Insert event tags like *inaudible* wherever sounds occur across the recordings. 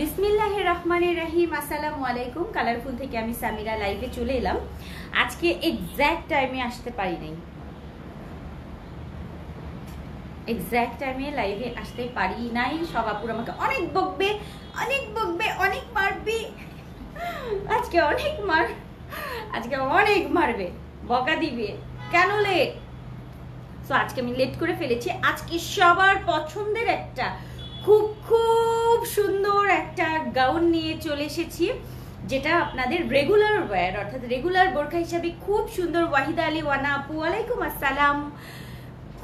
বিসমিল্লাহ রহমানের রাহিম, আসসালামু আলাইকুম। কালারফুল থেকে আমি সামিরা লাইভে চলে এলাম। আজকে এক্স্যাক্ট টাইমে আসতে পারি নাই। এক্স্যাক্ট টাইমে লাইভে আসতে পারি নাই। সব আপুর আমাকে অনেক বকবে অনেক বকবে, অনেক মারবে। আজকে অনেক মার, আজকে অনেক মারবে। বকা দিবে। কেন লেট সো আজকে আমি লেট করে ফেলেছি। আজকে সবার পছন্দের একটা খুব খুব সুন্দর একটা গাউন নিয়ে চলে এসেছি, যেটা আপনাদের রেগুলার ওয়্যার অর্থাৎ রেগুলার বোরখা হিসাবে খুব সুন্দর ওয়াহিদা আলী, ওয়ানা আপু ওয়ালাইকুম আসসালাম।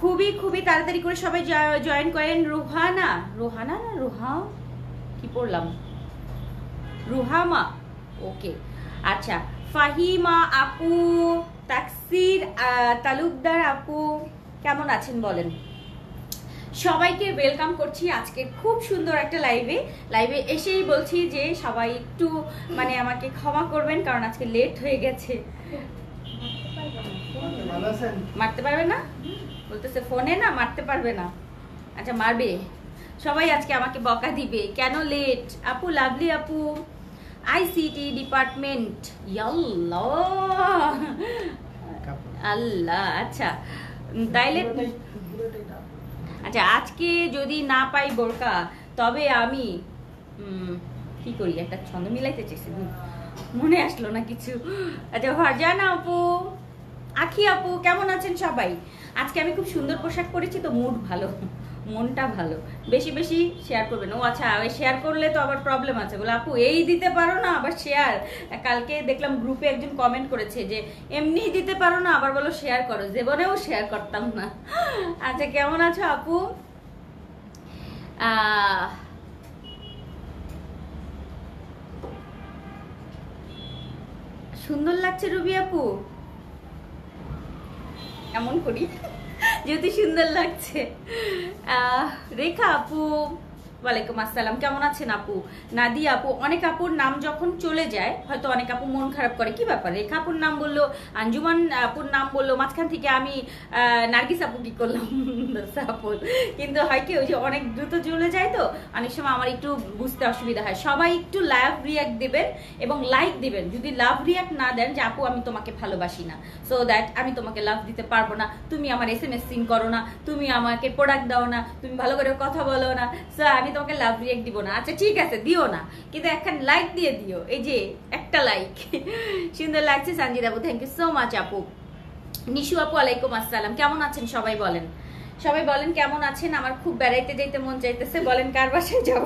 খুবই খুবই তাড়াতাড়ি করে সবাই জয়েন করেন। রুহানা রুহানা না রুহা? কি পড়লাম? রুহামা। ওকে আচ্ছা ফাহিমা আপু, তাকসির তালুকদার আপু, কেমন আছেন বলেন? সবাইকে ওয়েলকাম করছি আজকে খুব সুন্দর একটা লাইভে লাইভে এসেই বলছি যে সবাই একটু মানে আমাকে ক্ষমা করবেন কারণ আজকে লেট হয়ে গেছে। মারতে পারবে না? বলতেছে ফোনে না মারতে পারবে না। আচ্ছা মারবে। সবাই আজকে আমাকে বকা দিবে কেন লেট আপু লাভলি আপু। আইসিটি ডিপার্টমেন্ট আল্লাহ আচ্ছা। তাইলে আচ্ছা আজকে যদি না পাই বোরকা, তবে আমি কি করি? একটা ছন্দ মিলাইতে চেয়েছি মনে আসলো না কিছু। আচ্ছা হরজানা আপু, আখি আপু, কেমন আছেন সবাই? আজকে আমি খুব সুন্দর পোশাক পরেছি, তো মুড ভালো। মনটা ভালো। বেশি বেশি শেয়ার করবেন ও আচ্ছা শেয়ার করলে তো আবার প্রবলেম আছে। বলে, আপু, এই দিতে পারো না, আবার শেয়ার কালকে দেখলাম গ্রুপে একজন কমেন্ট করেছে যে, এমনি দিতে পারো না, আবার বলো শেয়ার করো। জীবনেও শেয়ার করতাম না। আচ্ছা কেমন আছো আপু? সুন্দর লাগছে রুবি আপু? এমন করি? যেহেতু সুন্দর লাগছে। রেখা আপু ওয়ালাইকুম আসসালাম, কেমন আছেন আপু? নাদি আপু, অনেক আপুর নাম যখন চলে যায়, হয়তো অনেক আপু মন খারাপ করে। কি ব্যাপার? রেখা আপুর নাম বলল, আঞ্জুমান আপুর নাম বলল, মাঝখান থেকে আমি নার্গিস আপু কি করলাম? *laughs* আপু কিন্তু হয় কি, ওই যে অনেক দ্রুত চলে যায় তো, অনেক সময় আমার একটু বুঝতে অসুবিধা হয়। সবাই একটু লাভ রিয়াক্ট দেবেন এবং লাইক দেবেন। যদি লাভ রিয়াক্ট না দেন যে, আপু, আমি তোমাকে ভালোবাসি না। সো দ্যাট আমি তোমাকে লাভ দিতে পারব না। তুমি আমার এস এম এস সিং করো না। তুমি আমাকে প্রোডাক্ট দাও না। তুমি ভালো করে কথা বলো না। সো আমি আমি তোমাকে লাভ রিয়েক্ট দিব না। আচ্ছা ঠিক আছে, দিও না। কিন্তু একখান লাইক দিয়ে দিও। এই যে, একটা লাইক *laughs* সুন্দর লাগছে, সঞ্জিত আপু। থ্যাংক ইউ সো মাচ আপু। নিশু আপু, আলাইকুম আসসালাম। কেমন আছেন সবাই বলেন? সবাই বলেন, কেমন আছেন? আমার খুব বেড়াইতে যাইতে মন চাইতেছে। বলেন, কার বাসায় যাব?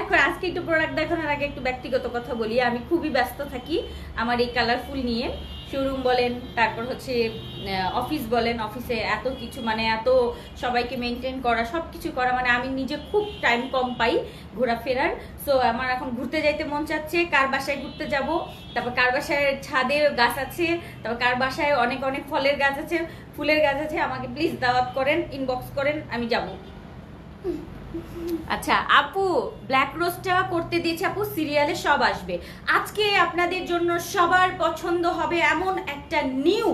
এখন আজকে একটু প্রোডাক্ট দেখানোর আগে একটু ব্যক্তিগত কথা বলি। আমি খুবই ব্যস্ত থাকি আমার এই কালারফুল নিয়ে। শোরুম বলেন, তারপর হচ্ছে অফিস বলেন অফিসে এত কিছু মানে এত সবাইকে মেনটেন করা সব কিছু করা মানে আমি নিজে খুব টাইম কম পাই ঘোরাফেরার। সো আমার এখন ঘুরতে যাইতে মন চাচ্ছে, কার বাসায় ঘুরতে যাব, তারপর কার বাসায় ছাদে গাছ আছে, তারপর কার বাসায় অনেক অনেক ফলের গাছ আছে, ফুলের গাছ আছে, আমাকে প্লিজ দাওয়াত করেন ইনবক্স করেন, আমি যাব। আচ্ছা আপু ব্ল্যাক রোস্টটা করতে দিয়েছে আপু সিরিয়ালে সব আসবে। আজকে আপনাদের জন্য সবার পছন্দ হবে এমন একটা নিউ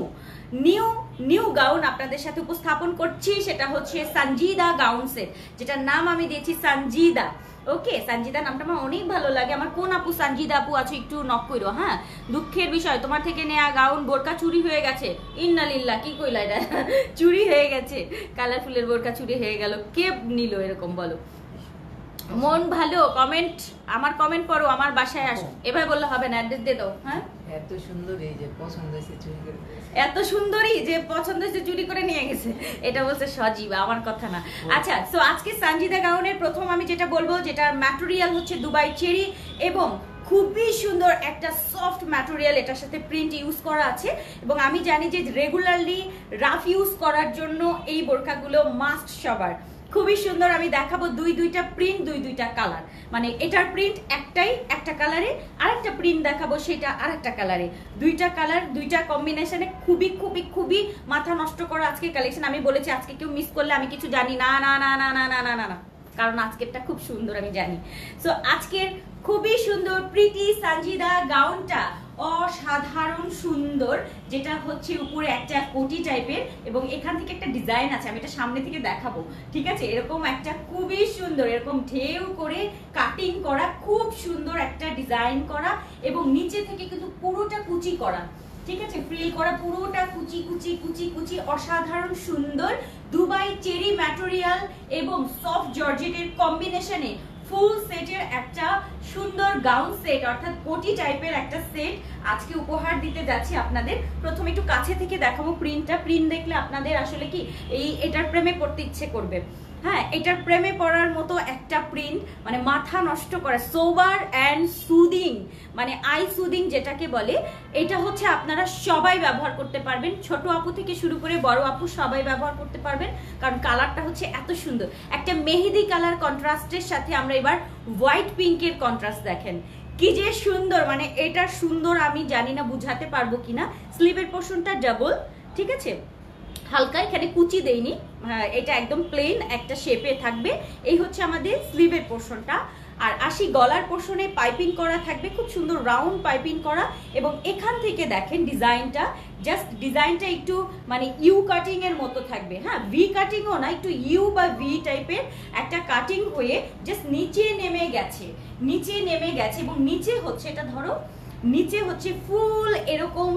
নিউ নিউ গাউন আপনাদের সাথে উপস্থাপন করছি, সেটা হচ্ছে সঞ্জিদা গাউন সেট যেটার নাম আমি দিয়েছি সঞ্জিদা ওকে সঞ্জিদা নামটা আমার অনেক ভালো লাগে। আমার কোন আপু সঞ্জিদা আপু আছে, একটু নক করো হ্যাঁ? দুঃখের বিষয়, তোমার থেকে নেয়া গাউন বোরকা চুরি হয়ে গেছে। ইন্নালিল্লা কি কইলা এটা? চুরি হয়ে গেছে। কালারফুলের বোরকা চুরি হয়ে গেল। কে নিল এরকম বলো? মন ভালো কমেন্ট আমার কমেন্ট করো আমার বাসায় আসো। এভাবে বললে হবে না অ্যাড্রেস দিয়ে দাও হ্যাঁ? এত সুন্দরী যে পছন্দ হয়েছে চুরি করে এত সুন্দরী যে পছন্দ হয়েছে চুরি করে নিয়ে গেছে। এটা বলছে সজীব আমার কথা না। আচ্ছা সো আজকে সানজিদা গাউনের প্রথম আমি যেটা বলব যেটার ম্যাটেরিয়াল হচ্ছে দুবাই চেরি এবং খুবই সুন্দর একটা সফট ম্যাটেরিয়াল এটার সাথে প্রিন্ট ইউজ করা আছে। এবং আমি জানি যে রেগুলারলি রাফ ইউজ করার জন্য এই বোরখাগুলো মাস্ট সবার। খুবই সুন্দর, আমি দেখাবো দুই দুইটা প্রিন্ট দুই দুইটা কালার মানে এটার প্রিন্ট একটাই, একটা কালারে আরেকটা প্রিন্ট দেখাবো, সেটা আরেকটা কালারে দুইটা কালার দুইটা কম্বিনেশনে খুবই খুবই খুবই মাথা নষ্ট করা আজকে কালেকশন আমি বলেছি আজকে কেউ মিস করলে আমি কিছু জানি। না না না না না না না না না। কারণ আজকেরটা খুব সুন্দর, আমি জানি। সো আজকের খুবই সুন্দর প্রীতি সানজিদা গাউনটা অসাধারণ সুন্দর, যেটা হচ্ছে উপরে একটা কোটি টাইপের এবং এখান থেকে একটা ডিজাইন আছে, আমি এটা সামনে থেকে দেখাবো, ঠিক আছে? এরকম একটা খুবই সুন্দর, এরকম ঢেউ করে কাটিং করা, খুব সুন্দর একটা ডিজাইন করা এবং নিচে থেকে কিন্তু পুরোটা কুচি করা, ঠিক আছে? ফ্রিল করা পুরোটা কুচি কুচি কুচি কুচি, অসাধারণ সুন্দর দুবাই চেরি ম্যাটেরিয়াল এবং সফট জর্জেটের কম্বিনেশনে ফুল সেটের একটা সুন্দর গাউন সেট অর্থাৎ কোটি টাইপের একটা সেট আজকে উপহার দিতে যাচ্ছি আপনাদের। প্রথমে একটু কাছে থেকে দেখাবো প্রিন্টটা প্রিন্ট দেখলে আপনাদের আসলে কি এই এটার প্রেমে পড়তে ইচ্ছে করবে। হ্যাঁ এটার প্রেমে পড়ার মতো একটা প্রিন্ট মানে মাথা নষ্ট করা সোবার অ্যান্ড সুদিং মানে আই সুদিং যেটাকে বলে এটা হচ্ছে আপনারা সবাই ব্যবহার করতে পারবেন। ছোট আপু থেকে শুরু করে বড় আপু সবাই ব্যবহার করতে পারবেন কারণ কালারটা হচ্ছে এত সুন্দর। একটা মেহেদি কালার কন্ট্রাস্টের সাথে আমরা এবার হোয়াইট পিঙ্কের কন্ট্রাস্ট দেখেন। কি যে সুন্দর মানে এটা সুন্দর আমি জানি না বুঝাতে পারব কিনা। স্লিভের পোর্শনটা ডাবল ঠিক আছে? হালকা এখানে কুচি হ্যাঁ, এটা একদম প্লেন একটা শেপে থাকবে। এই হচ্ছে আমাদের স্লিভের পোর্শনটা আর আসি গলার পোর্শনে পাইপিং করা থাকবে, খুব সুন্দর রাউন্ড পাইপিং করা। এবং এখান থেকে দেখেন ডিজাইনটা জাস্ট ডিজাইনটা একটু মানে ইউ কাটিং এর মতো থাকবে। হ্যাঁ ভি কাটিংও না, একটু ইউ বা ভি টাইপের একটা কাটিং হয়ে জাস্ট নিচে নেমে গেছে। নিচে নেমে গেছে এবং নিচে হচ্ছে এটা ধরো, নিচে হচ্ছে ফুল এরকম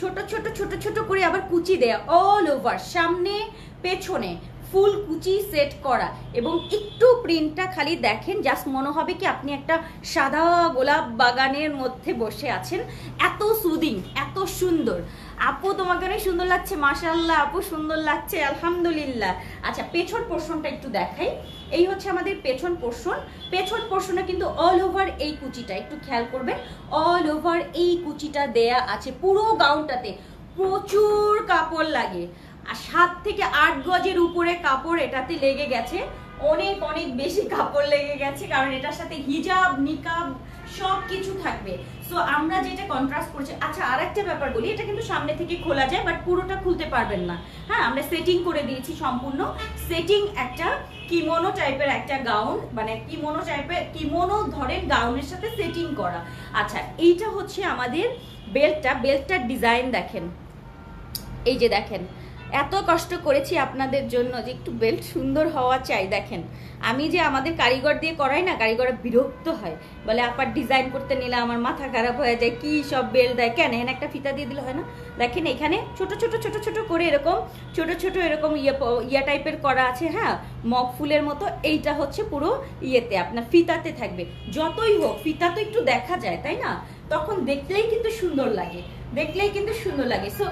ছোট ছোট ছোট ছোট করে আবার কুচি দেয়া অল ওভার সামনে পেছনে ফুল কুচি সেট করা এবং একটু প্রিন্টটা খালি দেখেন জাস্ট মনে হবে কি আপনি একটা সাদা গোলাপ বাগানের মধ্যে বসে আছেন। এত সুদিং এত সুন্দর। আপু, তোমাকে অনেক সুন্দর লাগছে মাশাল্লাহ আপু, সুন্দর লাগছে, আলহামদুলিল্লাহ। আচ্ছা পেছন পোর্শনটা একটু দেখাই। এই হচ্ছে আমাদের পেছন পোর্শন পেছন পোর্শনে কিন্তু অল ওভার এই কুচিটা, একটু খেয়াল করবেন। অল ওভার এই কুচিটা দেয়া আছে, পুরো গাউনটাতে প্রচুর কাপড় লাগে। আর সাত থেকে আট গজের উপরে কাপড় এটাতে লেগে গেছে। অনেক অনেক বেশি কাপড় লেগে গেছে, কারণ এটার সাথে হিজাব, নিকাব সব কিছু থাকবে। সো আমরা যেটা কন্ট্রাস্ট করছি আচ্ছা আর একটা ব্যাপার বলি, এটা কিন্তু সামনে থেকে খোলা যায় বাট পুরোটা খুলতে পারবেন না। হ্যাঁ আমরা সেটিং করে দিয়েছি সম্পূর্ণ। সেটিং একটা কিমোনো টাইপের একটা গাউন মানে কিমোনো টাইপের কিমোনো ধরেন গাউনের সাথে সেটিং করা। আচ্ছা এইটা হচ্ছে আমাদের বেল্টটা বেল্টটার ডিজাইন দেখেন। এই যে দেখেন এত কষ্ট করেছি আপনাদের জন্য যে একটু বেল্ট সুন্দর হওয়া চাই, দেখেন। আমি যে আমাদের কারিগর দিয়ে করাই না কারিগর বিরক্ত হয়। বলে আপার ডিজাইন করতে নিলে আমার মাথা খারাপ হয়ে যায়, কি সব বেল্ট দেয়? কেন? এখানে একটা ফিতা দিয়ে দিলে হয় না? দেখেন, এখানে ছোট ছোট ছোট ছোট করে এরকম, ছোট ছোট এরকম ইয়ে ইয়া টাইপের করা আছে হ্যাঁ? মগ ফুলের মতো, এইটা হচ্ছে পুরো ইয়েতে, আপনার ফিতাতে থাকবে। যতই হোক, ফিতা তো একটু দেখা যায়, তাই না? তখন দেখলেই কিন্তু সুন্দর লাগে। দেখলেই কিন্তু সুন্দর লাগে। সো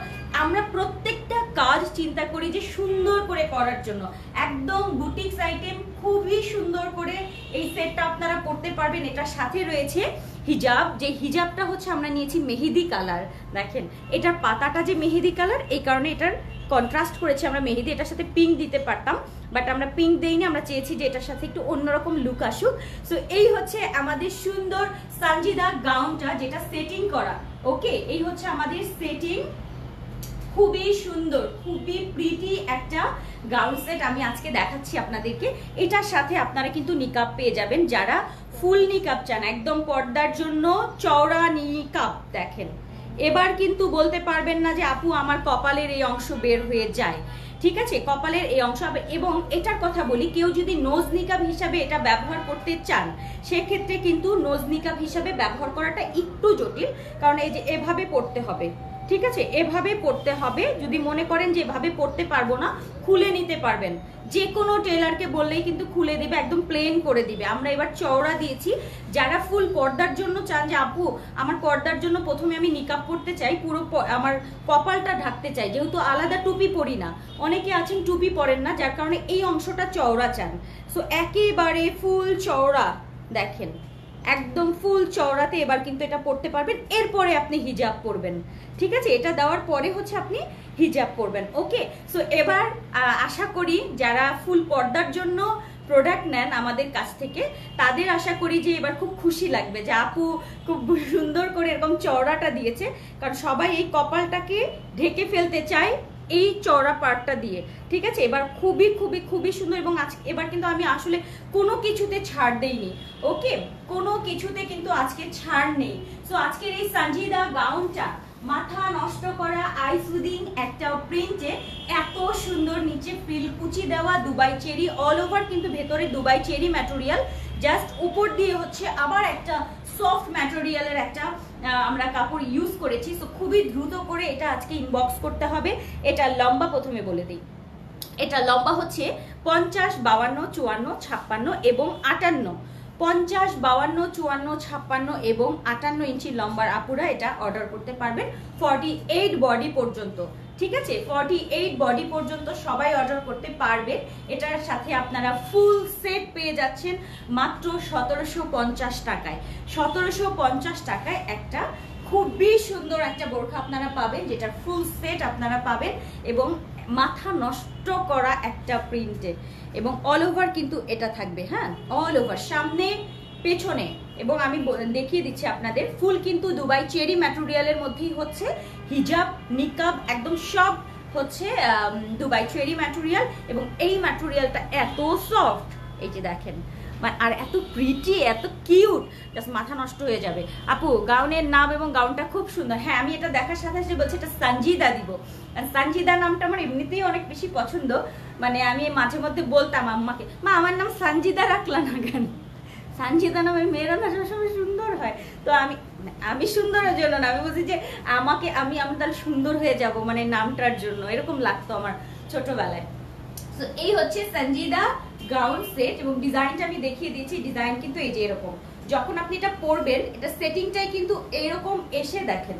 আমরা প্রত্যেকটা কাজ চিন্তা করি যে সুন্দর করে করার জন্য। একদম বুটিক্স আইটেম খুবই সুন্দর করে এই সেটটা আপনারা পড়তে পারবেন। এটার সাথে রয়েছে হিজাব যে হিজাবটা হচ্ছে আমরা নিয়েছি মেহেদি কালার। দেখেন, এটার পাতাটা যে মেহেদি কালার, এই কারণে এটার কন্ট্রাস্ট করেছি আমরা মেহেদি। এটার সাথে পিঙ্ক দিতে পারতাম বাট আমরা পিঙ্ক দেইনি। আমরা চেয়েছি যে এটার সাথে একটু অন্যরকম লুক আসুক। সো এই হচ্ছে আমাদের সুন্দর সানজিদা গাউনটা যেটা সেটিং করা। ওকে, এই হচ্ছে আমাদের সেটিং খুবই সুন্দর, খুবই প্রিটি একটা গাউন সেট আমি আজকে দেখাচ্ছি আপনাদেরকে। এটার সাথে আপনারা কিন্তু নিকাপ পেয়ে যাবেন, যারা ফুল নিকাপ চান, একদম পর্দার জন্য চওড়া নিকাপ দেখেন। এবার কিন্তু বলতে পারবেন না যে, আপু, আমার কপালের এই অংশ বের হয়ে যায়। ঠিক আছে? কপালের এই অংশ হবে। এবং এটার কথা বলি, কেউ যদি নোজ নিকাব হিসাবে এটা ব্যবহার করতে চান, সেক্ষেত্রে কিন্তু নোজ নিকাব হিসাবে ব্যবহার করাটা একটু জটিল, কারণ এই যে এভাবে পড়তে হবে। ঠিক আছে? এভাবে পড়তে হবে। যদি মনে করেন যে এভাবে পড়তে পারব না, খুলে নিতে পারবেন। যে কোনো টেলারকে বললেই কিন্তু খুলে দিবে, একদম প্লেন করে দিবে। আমরা এবার চওড়া দিয়েছি। যারা ফুল পর্দার জন্য চান যে, আপু, আমার পর্দার জন্য প্রথমে আমি নিকাপ পড়তে চাই, পুরো আমার কপালটা ঢাকতে চাই। যেহেতু আলাদা টুপি পরি না। অনেকে আছেন টুপি পরেন না, যার কারণে এই অংশটা চওড়া চান। সো একেবারে ফুল চওড়া। দেখেন। একদম ফুল চওড়াতে এবার কিন্তু এটা পড়তে পারবেন। এরপরে আপনি হিজাব পরবেন। ঠিক আছে? এটা দেওয়ার পরে হচ্ছে আপনি হিজাব পরবেন। ওকে সো এবার আশা করি যারা ফুল পর্দার জন্য প্রোডাক্ট নেন আমাদের কাছ থেকে, তাদের আশা করি যে এবার খুব খুশি লাগবে যে আপু খুব সুন্দর করে এরকম চওড়াটা দিয়েছে। কারণ সবাই এই কপালটাকে ঢেকে ফেলতে চায়। এই চওড়া পার্টটা দিয়ে, ঠিক আছে? এবার খুবই খুবই খুবই সুন্দর এবং আজ, এবার কিন্তু আমি আসলে কোনো কিছুতে ছাড় দেইনি, ওকে? কোনো কিছুতে কিন্তু আজকে ছাড় নেই। সো আজকের এই সঞ্জিদা গাউনটা মাথা নষ্ট করা আই সুদিং একটা প্রিন্টে এত সুন্দর নিচে ফিল কুচি দেওয়া দুবাই চেরি অল ওভার কিন্তু ভেতরে দুবাই চেরি ম্যাটেরিয়াল জাস্ট উপর দিয়ে হচ্ছে আবার একটা সফট ম্যাটেরিয়ালের একটা আমরা কাপড় ইউজ করেছি। সো খুবই দ্রুত করে এটা আজকে ইনবক্স করতে হবে। এটা লম্বা প্রথমে বলে দিই। এটা লম্বা হচ্ছে পঞ্চাশ, বাউান্ন, চুয়ান্ন, ছাপ্পান্ন এবং আটান্ন। পঞ্চাশ, বাউান্ন, চুয়ান্ন, ছাপ্পান্ন এবং আটান্ন ইঞ্চি লম্বার আপুরা এটা অর্ডার করতে পারবেন। ফর্টি এইট বডি পর্যন্ত। ঠিক আছে? ফর্টি এইট বডি পর্যন্ত সবাই অর্ডার করতে পারবে। এটার সাথে আপনারা ফুল সেট পেয়ে যাচ্ছেন মাত্র সতেরোশো পঞ্চাশ টাকায়। সতেরোশো পঞ্চাশ টাকায় একটা খুবই সুন্দর একটা বোরখা আপনারা পাবেন, যেটার ফুল সেট আপনারা পাবেন এবং মাথা নষ্ট করা একটা প্রিন্টে এবং অল ওভার কিন্তু এটা থাকবে হ্যাঁ? অল ওভার সামনে, পেছনে। এবং আমি দেখিয়ে দিচ্ছি আপনাদের। ফুল কিন্তু দুবাই চেরি ম্যাটেরিয়ালের মধ্যেই হচ্ছে। হিজাব, নিকাব, একদম সব হচ্ছে দুবাই চেরি ম্যাটেরিয়াল। এবং এই ম্যাটেরিয়ালটা এত সফট, এই যে দেখেন। আর এত প্রিটি এত কিউট জাস্ট মাথা নষ্ট হয়ে যাবে। আপু, গাউনের নাম এবং গাউনটা খুব সুন্দর। হ্যাঁ আমি এটা দেখার সাথে সাথে বলছি, এটা সঞ্জিদা দিব। আর সঞ্জিদা নামটা আমার এমনিতেই অনেক বেশি পছন্দ। মানে আমি মাঝে মধ্যে বলতাম আম্মাকে, মা, আমার নাম সঞ্জিদা রাখলাম না কেন? সঞ্জিদা নামের মেয়েরা না সবসময় সুন্দর হয়। তো আমি আমি সুন্দরের জন্য না, আমি বলছি যে আমাকে আমি আমি তাহলে সুন্দর হয়ে যাব মানে নামটার জন্য। এরকম লাগতো আমার ছোটবেলায়। তো এই হচ্ছে সঞ্জিদা গাউন সেট এবং ডিজাইনটা আমি দেখিয়ে দিয়েছি। ডিজাইন কিন্তু এই যে এরকম। যখন আপনি এটা পরবেন, এটা সেটিংটাই কিন্তু এরকম এসে দেখেন।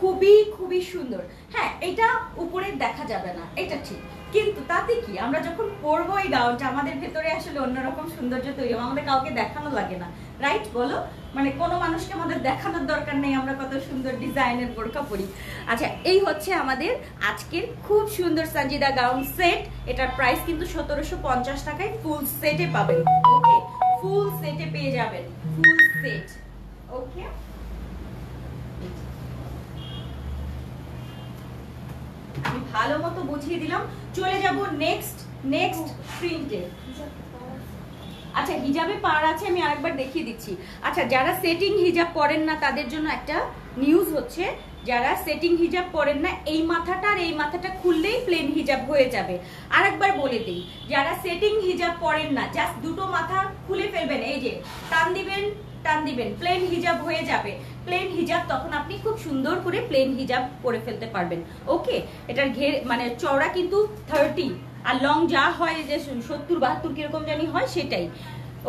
খুবই খুবই সুন্দর। হ্যাঁ এটা উপরে দেখা যাবে না। এটা ঠিক। কিন্তু তাতে কি? আমরা যখন পরবো এই গাউনটা, আমাদের ভেতরে আসলে অন্যরকম সৌন্দর্য তৈরি আমাদের কাউকে দেখানো লাগে না। রাইট বলো? মানে কোনো মানুষকে আমাদের দেখানোর দরকার নেই, আমরা কত সুন্দর ডিজাইনের বোরকা পরি। আচ্ছা এই হচ্ছে আমাদের আজকের খুব সুন্দর সঞ্জিদা গাউন সেট। এটার প্রাইস কিন্তু সতেরোশো পঞ্চাশ টাকায় ফুল সেটে পাবেন। ওকে ফুল সেটে পেয়ে যাবেন। ফুল সেট ওকে আমি ভালো মতো বুঝিয়ে দিলাম। চলে যাব নেক্সট নেক্সট প্রিন্টে আচ্ছা হিজাবে পার আছে, আমি আরেকবার দেখিয়ে দিচ্ছি। আচ্ছা যারা সেটিং হিজাব পরেন না, তাদের জন্য একটা নিউজ হচ্ছে, যারা সেটিং হিজাব পরেন না, এই মাথাটা আর এই মাথাটা খুললেই প্লেন হিজাব হয়ে যাবে। আরেকবার বলে দিই, যারা সেটিং হিজাব পরেন না জাস্ট দুটো মাথা খুলে ফেলবেন, এই যে, টান দিবেন টান দিবেন প্লেন হিজাব হয়ে যাবে। প্লেন হিজাব তখন আপনি খুব সুন্দর করে প্লেন হিজাব পরে ফেলতে পারবেন। ওকে এটার ঘের মানে চওড়া কিন্তু থার্টি আর লং যা হয় যে সত্তর, বাহাত্তর কীরকম জানি হয় সেটাই।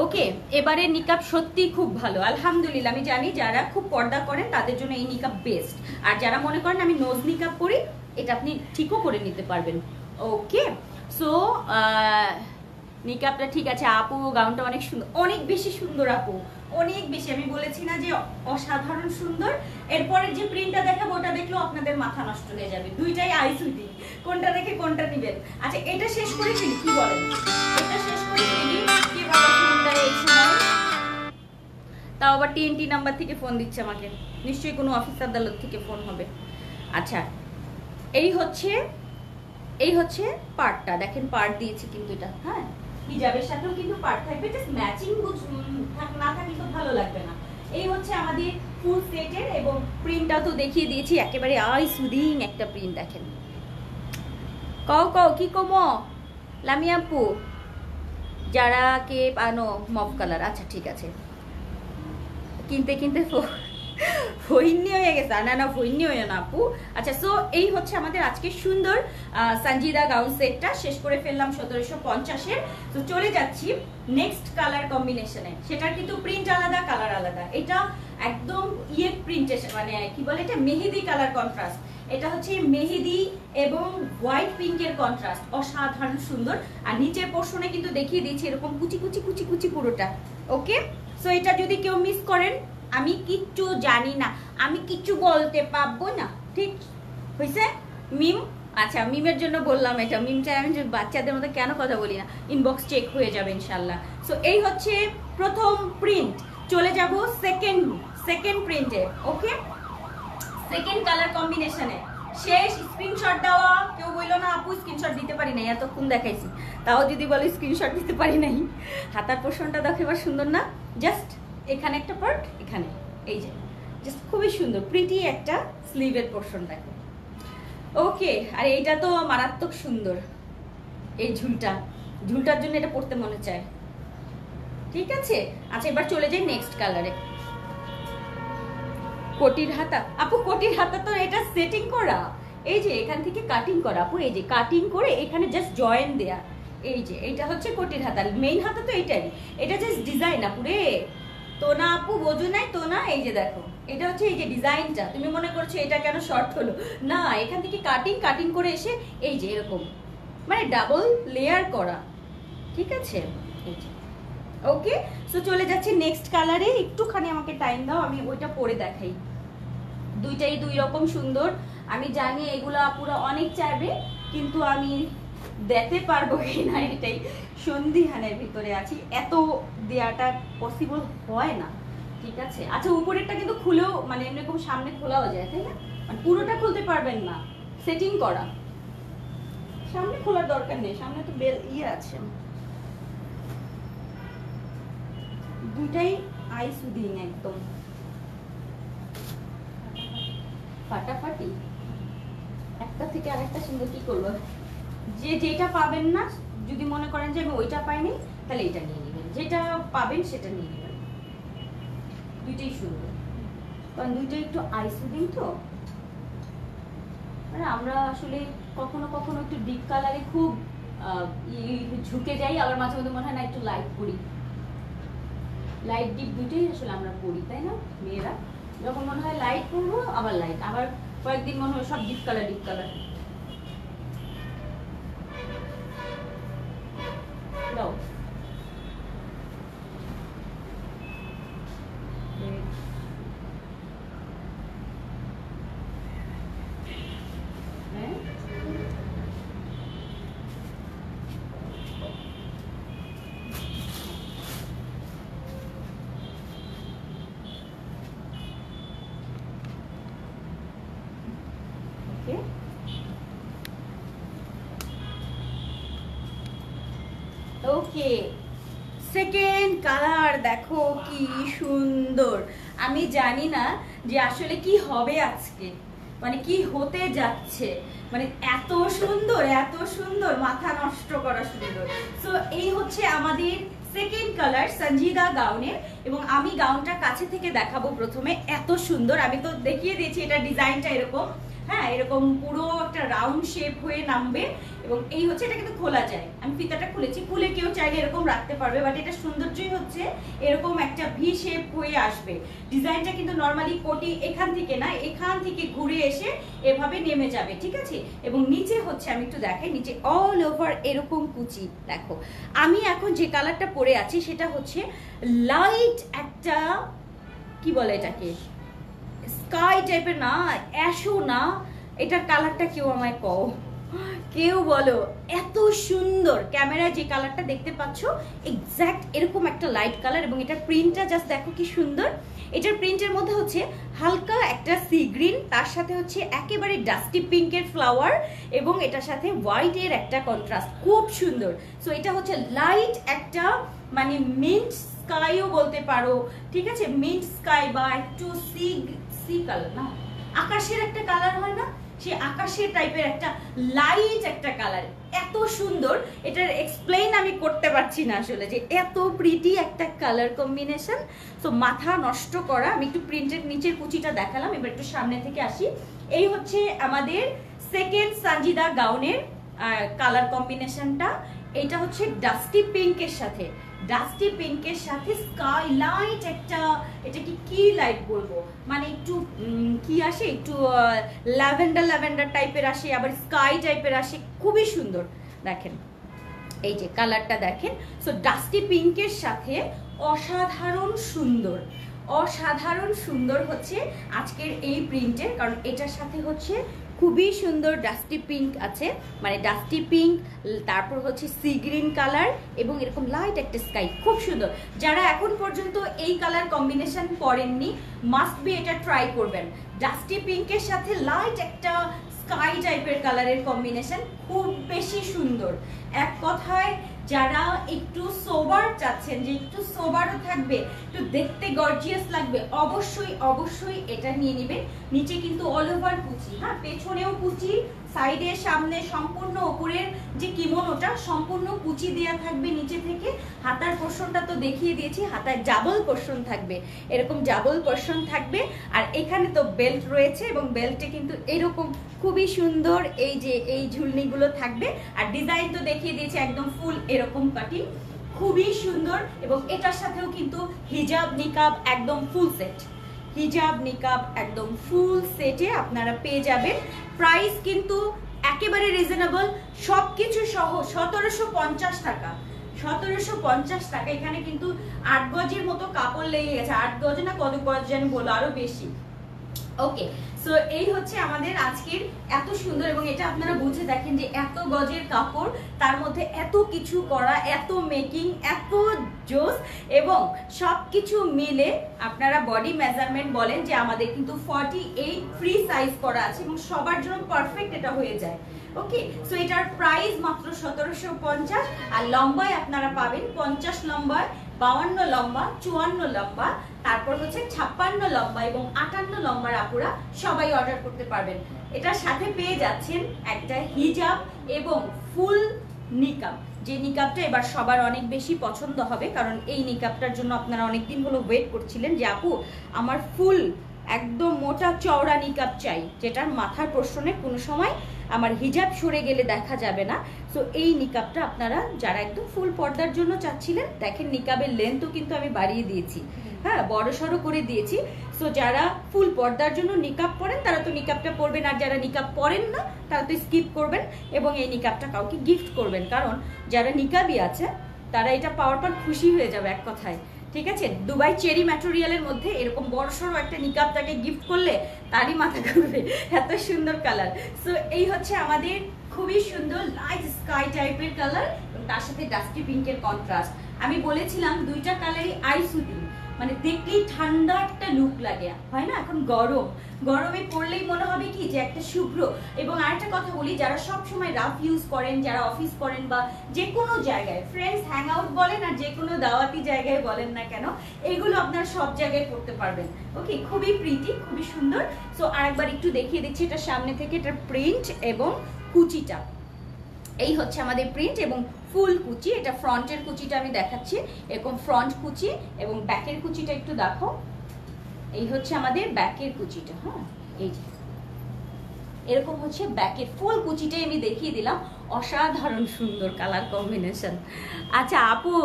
ওকে এবারে নিকাব সত্যি খুব ভালো। আলহামদুলিল্লাহ, আমি জানি যারা খুব পর্দা করেন তাদের জন্য এই নিকাব বেস্ট আর যারা মনে করেন আমি নোজ নিকাব করি এটা আপনি ঠিকও করে নিতে পারবেন। ওকে সো নিকাবটা ঠিক আছে। আপু গাউনটা অনেক সুন্দর, অনেক বেশি সুন্দর আপু। অনেক বেশি। আমি বলেছি না যে অসাধারণ সুন্দর। এরপরে যে প্রিন্টটা দেখাবো, ওটা দেখলেও আপনাদের মাথা নষ্ট হয়ে যাবে। দুইটাই আইসুইটি কোনটা রেখে কোনটা নিবেন। আচ্ছা এটা শেষ করে ফেলি, কি বলেন? এটা শেষ করে ফেলি কি এই সময় তাও আবার টিএনটি নাম্বার থেকে ফোন দিচ্ছে আমাকে। নিশ্চয়ই কোনো অফিস আদালত থেকে ফোন হবে। আচ্ছা এই হচ্ছে এই হচ্ছে পার্টটা দেখেন পার্ট দিয়েছি কিন্তু এটা। হ্যাঁ? হিজাবের সাথেও কিন্তু পার্ট থাকবে জাস্ট ম্যাচিং না থাকলে তো ভালো লাগবে না। এই হচ্ছে আমাদের ফুল সেটের এবং প্রিন্টটাও তো দেখিয়ে দিয়েছি, একেবারে আই সুদিং একটা প্রিন্ট দেখেন। কও কও, কি কমো? লামিয়াপু যারা কে আনো, মফ কালার আচ্ছা ঠিক আছে। কিনতে কিনতে ফইন্নি হয়ে গেছে না না ফইন্নি হয়ে না আপু। আচ্ছা সো এই হচ্ছে আমাদের আজকে সুন্দর সঞ্জিদা গাউন সেটটা শেষ করে ফেললাম সতেরোশো পঞ্চাশের। তো চলে যাচ্ছি নেক্সট কালার কম্বিনেশনে সেটার কিন্তু প্রিন্ট আলাদা কালার আলাদা। এটা একদম ইয়ে প্রিন্টের মানে কি বলে এটা? মেহেদি কালার কন্ট্রাস্ট এটা হচ্ছে মেহেদি এবং হোয়াইট পিঙ্কের কন্ট্রাস্ট অসাধারণ সুন্দর। আর নিচের পোর্শনে কিন্তু দেখিয়ে দিয়েছি এরকম কুচি কুচি কুচি কুচি পুরোটা। ওকে সো এটা যদি কেউ মিস করেন আমি কিচ্ছু জানি না। আমি কিচ্ছু বলতে পারব না। ঠিক? হয়েছে মিম? আচ্ছা মিমের জন্য বললাম এটা। মিম চাই আমি বাচ্চাদের মধ্যে কেন কথা বলি না। ইনবক্স চেক হয়ে যাবে ইনশাল্লাহ। সো এই হচ্ছে প্রথম প্রিন্ট চলে যাব সেকেন্ড সেকেন্ড প্রিন্টে ওকে সেকেন্ড কালার কম্বিনেশনে শেষ স্ক্রিনশট দেওয়া। কেউ বলল, না আপু স্ক্রিনশট দিতে পারি নাই। এতক্ষণ দেখাইছি। তাও যদি বলে স্ক্রিনশট দিতে পারি নাই। হাতার পোষণটা দেখো, এবার সুন্দর না? জাস্ট এখানে একটা পার্ট এখানে। এই যে জাস্ট খুবই সুন্দর প্রিটি একটা স্লিভের পোর্শন দেখো। ওকে আর এইটা তো মারাত্মক সুন্দর, এই ঝুলটা। ঝুলটার জন্য এটা পড়তে মনে চায়। ঠিক আছে? আচ্ছা এবার চলে যাই নেক্সট কালারে কোটির হাতা। আপু, কোটির হাতা তো এটা সেটিং করা। এই যে, এখান থেকে কাটিং করা। আপু, এই যে কাটিং করে এখানে জাস্ট জয়েন দেয়া। এই যে এটা হচ্ছে কোটির হাতা। মেইন হাতা তো এটাই এটা জাস্ট ডিজাইন আপু রে তো না আপু বোঝো নাই তো না এই যে দেখো। এটা হচ্ছে এই যে ডিজাইনটা। তুমি মনে করছ এটা কেন শর্ট হলো? না, এখান থেকে কাটিং কাটিং করে এসে এই যে এরকম। মানে ডাবল লেয়ার করা। ঠিক আছে? এই ওকে সো চলে যাচ্ছে নেক্সট কালারে একটুখানি আমাকে টাইম দাও, আমি ওইটা পরে দেখাই। দুইটাই দুই রকম সুন্দর। আমি জানি এগুলো পুরো অনেক চাইবে, কিন্তু আমি দেখতে পারব কিনা এটাই সন্ধিহানের ভিতরে আছি। এত দেওয়াটা পসিবল হয় না। ঠিক আছে? আচ্ছা উপরেরটা কিন্তু খুলেও মানে এরকম সামনে খোলাও যায়, তাই না? মানে পুরোটা খুলতে পারবেন না। সেটিং করা। সামনে খোলার দরকার নেই। সামনে তো বেল ইয়ে আছে। দুইটাই আই সুদিং একদম। ফাটাফাটি। একটা থেকে আরেকটা সুন্দর কি করব? যে যেটা পাবেন না, যদি মনে করেন যে আমি ওইটা পাইনি, তাহলে এটা নিয়ে নেবেন। যেটা পাবেন সেটা নিয়ে নেবেন। দুইটাই সুন্দর কারণ দুইটাই একটু আই সুদিং তো। মানে আমরা আসলে কখনো কখনো একটু ডিপ কালারে খুব ঝুঁকে যাই, আবার মাঝে মধ্যে মনে হয় না একটু লাইট করি। লাইট ডিপ দুটোই আসলে আমরা পড়ি তাই না, মেয়েরা? যখন মনে হয় লাইট পরবো আবার লাইট আবার কয়েকদিন মনে হয় সব ডিপ কালার ডিপ কালার দাও হ্যাঁ ওকে ওকে সেকেন্ড কালার দেখো কি সুন্দর। আমি জানি না যে আসলে কি হবে আজকে। মানে কি হতে যাচ্ছে। মানে এত সুন্দর এত সুন্দর, মাথা নষ্ট করা সুন্দর সো এই হচ্ছে আমাদের সেকেন্ড কালার সঞ্জিদা গাউনের এবং আমি গাউনটা কাছে থেকে দেখাবো প্রথমে। এত সুন্দর, আমি তো দেখিয়ে দিয়েছি, এটা ডিজাইনটা এরকম। হ্যাঁ এরকম পুরো একটা রাউন্ড শেপ হয়ে নামবে এবং এই হচ্ছে এটা কিন্তু খোলা যায়। আমি ফিতাটা খুলেছি, খুলে কেউ চাইলে এরকম রাখতে পারবে বাট এটা সৌন্দর্যই হচ্ছে এরকম একটা ভি শেপ হয়ে আসবে। ডিজাইনটা কিন্তু নর্মালি কোটি এখান থেকে না, এখান থেকে ঘুরে এসে এভাবে নেমে যাবে, ঠিক আছে? এবং নিচে হচ্ছে, আমি একটু দেখাই, নিচে অল ওভার এরকম কুচি, দেখো। আমি এখন যে কালারটা পরে আছি, সেটা হচ্ছে লাইট একটা, কি বলে এটাকে? স্কাই টাইপের না অ্যাশো না, এটার কালারটা কেউ আমায় কও। কেউ বলো, এত সুন্দর ক্যামেরায় যে কালারটা দেখতে পাচ্ছ এক্স্যাক্ট এরকম একটা লাইট কালার এবং এটার প্রিন্টটা জাস্ট দেখো কি সুন্দর। এটার প্রিন্টের মধ্যে হচ্ছে হালকা একটা সি গ্রিন তার সাথে হচ্ছে একেবারে ডাস্টি পিঙ্কের ফ্লাওয়ার এবং এটার সাথে হোয়াইটের একটা কন্ট্রাস্ট খুব সুন্দর। সো এটা হচ্ছে লাইট একটা মানে মিন্ট স্কাইও বলতে পারো, ঠিক আছে? মিন্ট স্কাই বা একটু সি সি কালার না? আকাশের একটা কালার হয় না? সে আকাশের টাইপের একটা লাইট একটা কালার এত সুন্দর, এটার এক্সপ্লেইন আমি করতে পারছি না আসলে যে এত প্রিটি একটা কালার কম্বিনেশন তো মাথা নষ্ট করা, আমি একটু প্রিন্টের নিচের কুচিটা দেখালাম, এবার একটু সামনে থেকে আসি। এই হচ্ছে আমাদের সেকেন্ড সানজিদা গাউনের কালার কম্বিনেশনটা এটা হচ্ছে ডাস্টি পিঙ্কের সাথে। ডাস্টি পিঙ্কের সাথে স্কাই লাইট একটা, এটা কি কি লাইট বলব? মানে একটু কি আসে? একটু ল্যাভেন্ডার ল্যাভেন্ডার টাইপের আসে, আবার স্কাই টাইপের আসে। খুবই সুন্দর। দেখেন, এই যে কালারটা দেখেন। সো ডাস্টি পিঙ্কের সাথে অসাধারণ সুন্দর। অসাধারণ সুন্দর হচ্ছে আজকের এই প্রিন্টের কারণ এটার সাথে হচ্ছে খুবই সুন্দর ডাস্টি পিঙ্ক আছে। মানে ডাস্টি পিঙ্ক তারপর হচ্ছে সি গ্রিন কালার এবং এরকম লাইট একটা স্কাই খুব সুন্দর। যারা এখন পর্যন্ত এই কালার কম্বিনেশন করেননি মাস্ট বি এটা ট্রাই করবেন। ডাস্টি পিঙ্কের সাথে লাইট একটা স্কাই টাইপের কালারের কম্বিনেশন খুব বেশি সুন্দর। এক কথায়, যারা একটু সোবার চাচ্ছেন যে একটু সোবারও থাকবে, একটু দেখতে গর্জিয়াস লাগবে, অবশ্যই অবশ্যই এটা নিয়ে নেবেন। নিচে কিন্তু অল ওভার কুচি হ্যাঁ পেছনেও কুচি সাইডে সামনে, সম্পূর্ণ ওপরের যে কিমোনোটা সম্পূর্ণ কুচি দেয়া থাকবে নিচে থেকে। হাতার পোর্শনটা তো দেখিয়ে দিয়েছি হাতায় ডাবল পোর্শন থাকবে, এরকম ডাবল পোর্শন থাকবে। আর এখানে তো বেল্ট রয়েছে এবং বেল্টে কিন্তু এরকম খুবই সুন্দর এই যে এই ঝুলনিগুলো থাকবে। আর ডিজাইন তো দেখিয়ে দিয়েছি, একদম ফুল এরকম কাটিং খুবই সুন্দর এবং এটার সাথেও কিন্তু হিজাব নিকাব একদম ফুল সেট হিজাব নিকাব একদম ফুল সেটে আপনারা পেয়ে যাবেন। প্রাইস কিন্তু একেবারে রিজনেবল সবকিছু সহ সতেরোশো পঞ্চাশ টাকা। সতেরোশো পঞ্চাশ টাকা। এখানে কিন্তু আট গজের মতো কাপড় লেগে গেছে। আট গজ না কত গজ যেন বলো, আরও বেশি। ওকে সো এই হচ্ছে আমাদের আজকের এত সুন্দর এবং এটা আপনারা বুঝে দেখেন যে এত গজের কাপড়, তার মধ্যে এত কিছু করা, এত মেকিং এত জোস এবং সব কিছু মিলে আপনারা বডি মেজারমেন্ট বলেন যে আমাদের কিন্তু ফর্টি এইট ফ্রি সাইজ করা আছে এবং সবার জন্য পারফেক্ট এটা হয়ে যায়। ওকে সো এটার প্রাইস মাত্র সতেরোশো পঞ্চাশ আর লম্বায় আপনারা পাবেন পঞ্চাশ লম্বায় বাউান্ন লম্বা, চুয়ান্ন লম্বা, তারপর হচ্ছে ছাপ্পান্ন লম্বা এবং আটান্ন লম্বার আপুরা সবাই অর্ডার করতে পারবেন। এটার সাথে পেয়ে যাচ্ছেন একটা হিজাব এবং ফুল নিকাব যে নিকাবটা এবার সবার অনেক বেশি পছন্দ হবে, কারণ এই নিকাবটার জন্য আপনারা অনেকদিন হলো ওয়েট করছিলেন যে আপু, আমার ফুল একদম মোটা চওড়া নিকাব চাই, যেটার মাথার প্রশ্নে কোনো সময় আমার হিজাব সরে গেলে দেখা যাবে না। সো এই নিকাবটা আপনারা যারা একদম ফুল পর্দার জন্য চাচ্ছিলেন, দেখেন নিকাবের লেন্থও কিন্তু আমি বাড়িয়ে দিয়েছি। হ্যাঁ বড় সড়ো করে দিয়েছি। সো যারা ফুল পর্দার জন্য নিকাব পরেন, তারা তো নিকাবটা পরবেন, আর যারা নিকাব পরেন না, তারা তো স্কিপ করবেন এবং এই নিকাবটা কাউকে গিফট করবেন। কারণ যারা নিকাবই আছে, তারা এটা পাওয়ার পর খুশি হয়ে যাবে এক কথায়। ঠিক আছে? দুবাই চেরি ম্যাটেরিয়ালের মধ্যে এরকম বড় সড়ো একটা নিকাপ তাকে গিফট করলে তারই মাথা ঘুরবে। এত সুন্দর কালার সো এই হচ্ছে আমাদের খুবই সুন্দর লাইট স্কাই টাইপের কালার এবং তার সাথে ডাস্টি পিঙ্কের কন্ট্রাস্ট আমি বলেছিলাম দুইটা কালারই আই সুদিং মানে দেখলেই ঠান্ডা একটা লুক লাগে, হয় না? এখন গরম। গরমে পড়লেই মনে হবে কি যে একটা শুভ্র। এবং আরেকটা কথা বলি, যারা সব সময় রাফ ইউজ করেন, যারা অফিস করেন বা যে কোনো জায়গায় ফ্রেন্ডস হ্যাং আউট বলেন আর যে কোনো দাওয়াতি জায়গায় বলেন না কেন, এগুলো আপনারা সব জায়গায় করতে পারবেন। ওকে খুবই প্রীতি খুবই সুন্দর। সো আরেকবার একটু দেখিয়ে দিচ্ছি, এটা সামনে থেকে এটার প্রিন্ট এবং কুচিটা। এই হচ্ছে আমাদের প্রিন্ট এবং ফুল কুচি, এটা ফ্রন্টের কুচিটা আমি দেখাচ্ছি, এরকম ফ্রন্ট কুচি এবং ব্যাকের কুচিটা একটু দেখো। এই হচ্ছে আমাদের ব্যাকের কুচিটা হ্যাঁ এই যে। এরকম হচ্ছে ব্যাকের ফুল কুচিটাই আমি দেখিয়ে দিলাম। অসাধারণ সুন্দর কালার কম্বিনেশন। আচ্ছা আপু,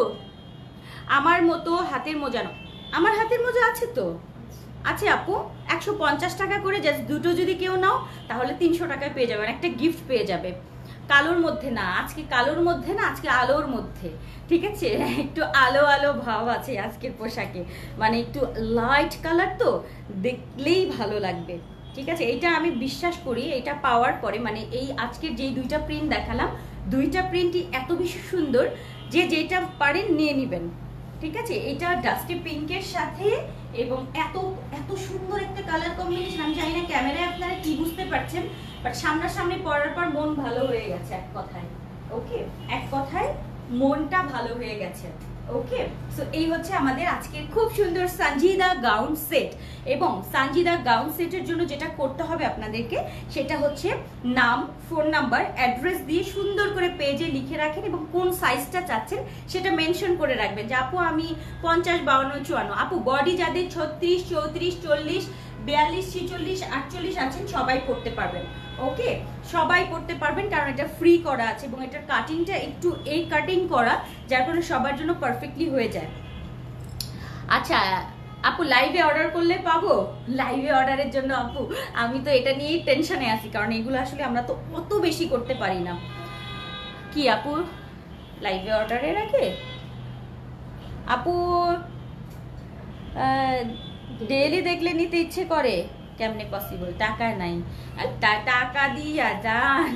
আমার মতো হাতের মোজা নাও। আমার হাতের মোজা আছে তো? আছে আপু? একশো পঞ্চাশ টাকা করে জাস্ট দুটো যদি কেউ নাও, তাহলে তিনশো টাকায় পেয়ে যাবেন। একটা গিফট পেয়ে যাবে। কালোর মধ্যে না, আজকে কালোর মধ্যে না, আজকে আলোর মধ্যে। ঠিক আছে? একটু আলো আলো ভাব আছে আজকের পোশাকে। মানে একটু লাইট কালার তো, দেখলেই ভালো লাগবে। ঠিক আছে? এটা আমি বিশ্বাস করি এটা পাওয়ার পরে মানে এই আজকের যেই দুইটা প্রিন্ট দেখালাম, দুইটা প্রিন্টই এত বেশি সুন্দর যে যেটা পারেন নিয়ে নেবেন। ঠিক আছে? এটা ডাস্টি পিঙ্কের সাথে এবং এত এত সুন্দর একটা কালার কম্বিনেশন আমি জানি না ক্যামেরায় আপনারা কি বুঝতে পারছেন বাট সামনাসামনি পরার পর মন ভালো হয়ে গেছে এক কথায়। ওকে এক কথায় মনটা ভালো হয়ে গেছে। ওকে সো এই হচ্ছে আমাদের আজকের খুব সুন্দর সঞ্জিদা গাউন সেট এবং সঞ্জিদা গাউন সেটের জন্য যেটা করতে হবে আপনাদেরকে, সেটা হচ্ছে নাম ফোন নাম্বার অ্যাড্রেস দিয়ে সুন্দর করে পেজে লিখে রাখেন এবং কোন সাইজটা চাচ্ছেন সেটা মেনশন করে রাখবেন যে, আপু, আমি পঞ্চাশ, বাউন্ন, চুয়ান্ন। আপু বডি যাদের ছত্রিশ, চৌত্রিশ, চল্লিশ, বিয়াল্লিশ, ছিচল্লিশ, আটচল্লিশ আছেন, সবাই করতে পারবেন। ওকে সবাই করতে পারবেন, কারণ এটা ফ্রি করা আছে এবং এটার কাটিংটা একটু এই কাটিং করা, যার কারণে সবার জন্য পারফেক্টলি হয়ে যায়। আচ্ছা আপু লাইভে অর্ডার করলে পাবো? লাইভে অর্ডারের জন্য আপু, আমি তো এটা নিয়েই টেনশনে আছি, কারণ এগুলো আসলে আমরা তো অত বেশি করতে পারি না। কি আপু? লাইভে অর্ডারের আগে? আপু ডেলি দেখলে নিতে ইচ্ছে করে। কেমনে পসিবল টাকা নাই। টাকা দিয়া যান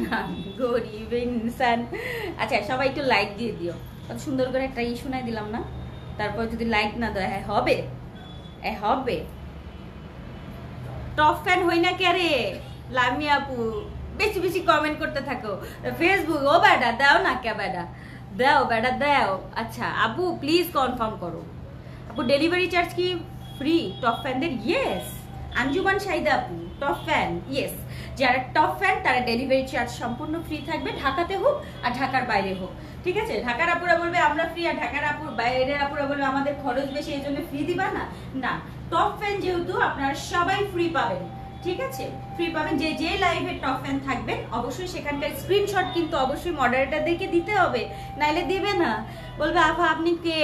গরিব ইনসান। আচ্ছা সবাই একটু লাইক দিয়ে দিও। কত সুন্দর করে একটা ই শোনাই দিলাম না? তারপর যদি লাইক না দেয় হ্যাঁ হবে। এ হবে। টপ ফ্যান হই না কে রে? লামি আপু। বেশি বেশি কমেন্ট করতে থাকো। ফেসবুক ও বেটা দাও না কে বেটা দাও বেটা দাও। আচ্ছা আপু প্লিজ কনফার্ম করো। আপু ডেলিভারি চার্জ কি? ফ্রি টপ ফ্যানদের ইয়েস আঞ্জুমান শাহিদা আপু টপ ফ্যান ইয়েস যারা টপ ফ্যান তারা ডেলিভারি চার্জ সম্পূর্ণ ফ্রি থাকবে, ঢাকাতে হোক আর ঢাকার বাইরে হোক। ঠিক আছে? ঢাকার আপুরা বলবে, আমরা ফ্রি আর ঢাকার আপুর বাইরের আপুরা বলবে, আমাদের খরচ বেশি, এই জন্য ফ্রি দিবা না? না। টপ ফ্যান যেহেতু, আপনারা সবাই ফ্রি পাবেন। ঠিক আছে? ফ্রি পাবেন। যে যে লাইভে টপ ফ্যান থাকবেন, অবশ্যই সেখানকার স্ক্রিনশট কিন্তু অবশ্যই মডারেটারদেরকে দিতে হবে। নাইলে দিবে না। বলবে আপা আপনি কে?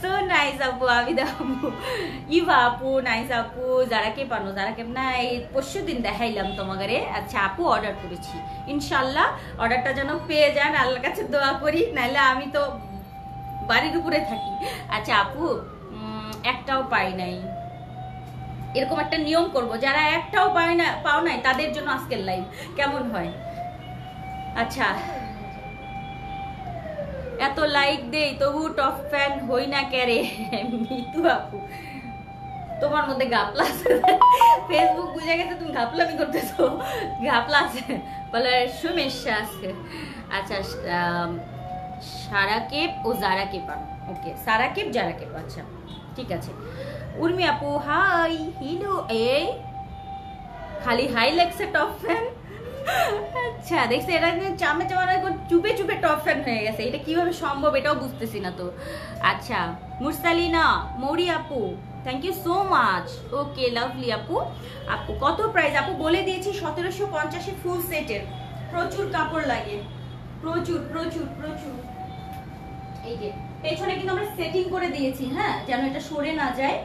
সো নাইস আপু আবিদা আপু ইভা আপু নাইস আপু যারাকে পানো যারাকে না, এই পরশু দিন দেখাইলাম তোমাকে। আচ্ছা আপু অর্ডার করেছি। ইনশাল্লাহ অর্ডারটা যেন পেয়ে যান আল্লাহর কাছে দোয়া করি, নাহলে আমি তো বাড়ির উপরে থাকি। আচ্ছা আপু একটাও পাই নাই। এরকম একটা নিয়ম করব, যারা একটাও পায় না, পাও নাই, তাদের জন্য আজকের লাইভ কেমন হয়? আচ্ছা এত লাইক দেই তবু টপ ফ্যান হই না ক্যারে মিতু আপু। তোমার মধ্যে গাপলা আছে। ফেসবুক বুঝে গেছে তুমি গাপলামি করতেছো। গাপলা আছে। বলে সমস্যা আছে। আচ্ছা আম, সারাকেপ ও জারাকেপ ওকে সারাকেপ জারাকেপ আচ্ছা। ঠিক আছে। উর্মি আপু হাই হিলো এই খালি হাই লেগসে টপ ফ্যান আচ্ছা দেখছি এটা চামে চামার চুপে চুপে টপ ফ্যান হয়ে গেছে। এটা কীভাবে সম্ভব এটাও বুঝতেছি না তো। আচ্ছা মুরসালিনা, মৌরি আপু thank you so much okay lovely আপু। আপু, কত প্রাইস আপু, বলে দিয়েছি সতেরোশো পঞ্চাশে ফুল সেটের প্রচুর কাপড় লাগে। প্রচুর প্রচুর প্রচুর। এই যে, পেছনে কিন্তু আমরা সেটিং করে দিয়েছি হ্যাঁ? যেন এটা সরে না যায়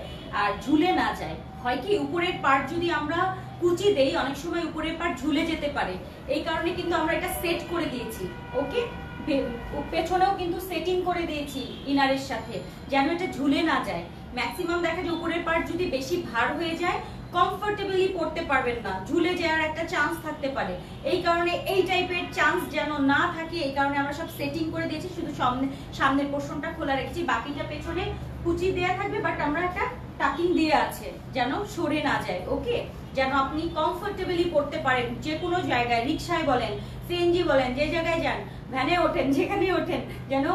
আর ঝুলে না যায়। হয় কি, উপরের পার্ট যদি আমরা কুচি দেই, অনেক সময় উপরের পার্ট ঝুলে যেতে পারে। এই কারণে কিন্তু আমরা এটা সেট করে দিয়েছি ওকে পেছনেও কিন্তু সেটিং করে দিয়েছি ইনারের সাথে, যেন এটা ঝুলে না যায়। ম্যাক্সিমাম দেখা যায় উপরের পার্ট যদি বেশি ভার হয়ে যায় কমফোর্টেবলি পড়তে পারবেন না, ঝুলে যাওয়ার একটা চান্স থাকতে পারে। এই কারণে এই টাইপের চান্স যেন না থাকে, এই কারণে আমরা সব সেটিং করে দিয়েছি, শুধু সামনে, সামনের পোর্শনটা খোলা রেখেছি, বাকিটা পেছনে কুচি দেওয়া থাকবে বাট আমরা একটা টাকিং দিয়ে আছে, যেন সরে না যায় ওকে যেন আপনি কমফোর্টেবলি পড়তে পারেন, যে কোনো জায়গায় রিক্সায় বলেন সিএনজি বলেন, যে জায়গায় যান ভ্যানে ওঠেন যেখানে ওঠেন, যেন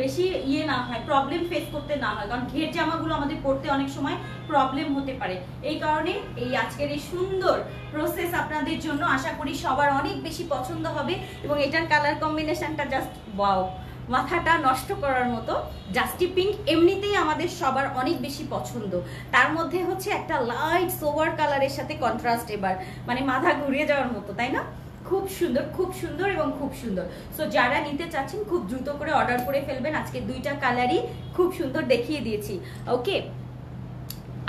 বেশি ইয়ে না হয় প্রবলেম ফেস করতে না হয়, কারণ ঘের জামাগুলো আমাদের পড়তে অনেক সময় প্রবলেম হতে পারে। এই কারণে এই আজকের এই সুন্দর প্রসেস আপনাদের জন্য আশা করি সবার অনেক বেশি পছন্দ হবে এবং এটার কালার কম্বিনেশনটা জাস্ট ওয়াও মাথাটা নষ্ট করার মতো জাস্টি পিঙ্ক এমনিতেই আমাদের সবার অনেক বেশি পছন্দ। তার মধ্যে হচ্ছে একটা লাইট সোভার কালারের সাথে কন্ট্রাস্ট এবার মানে মাথা ঘুরিয়ে যাওয়ার মতো, তাই না? খুব সুন্দর খুব সুন্দর এবং খুব সুন্দর। সো যারা নিতে চাচ্ছেন, খুব দ্রুত করে অর্ডার করে ফেলবেন। আজকে দুইটা কালারই খুব সুন্দর দেখিয়ে দিয়েছি। ওকে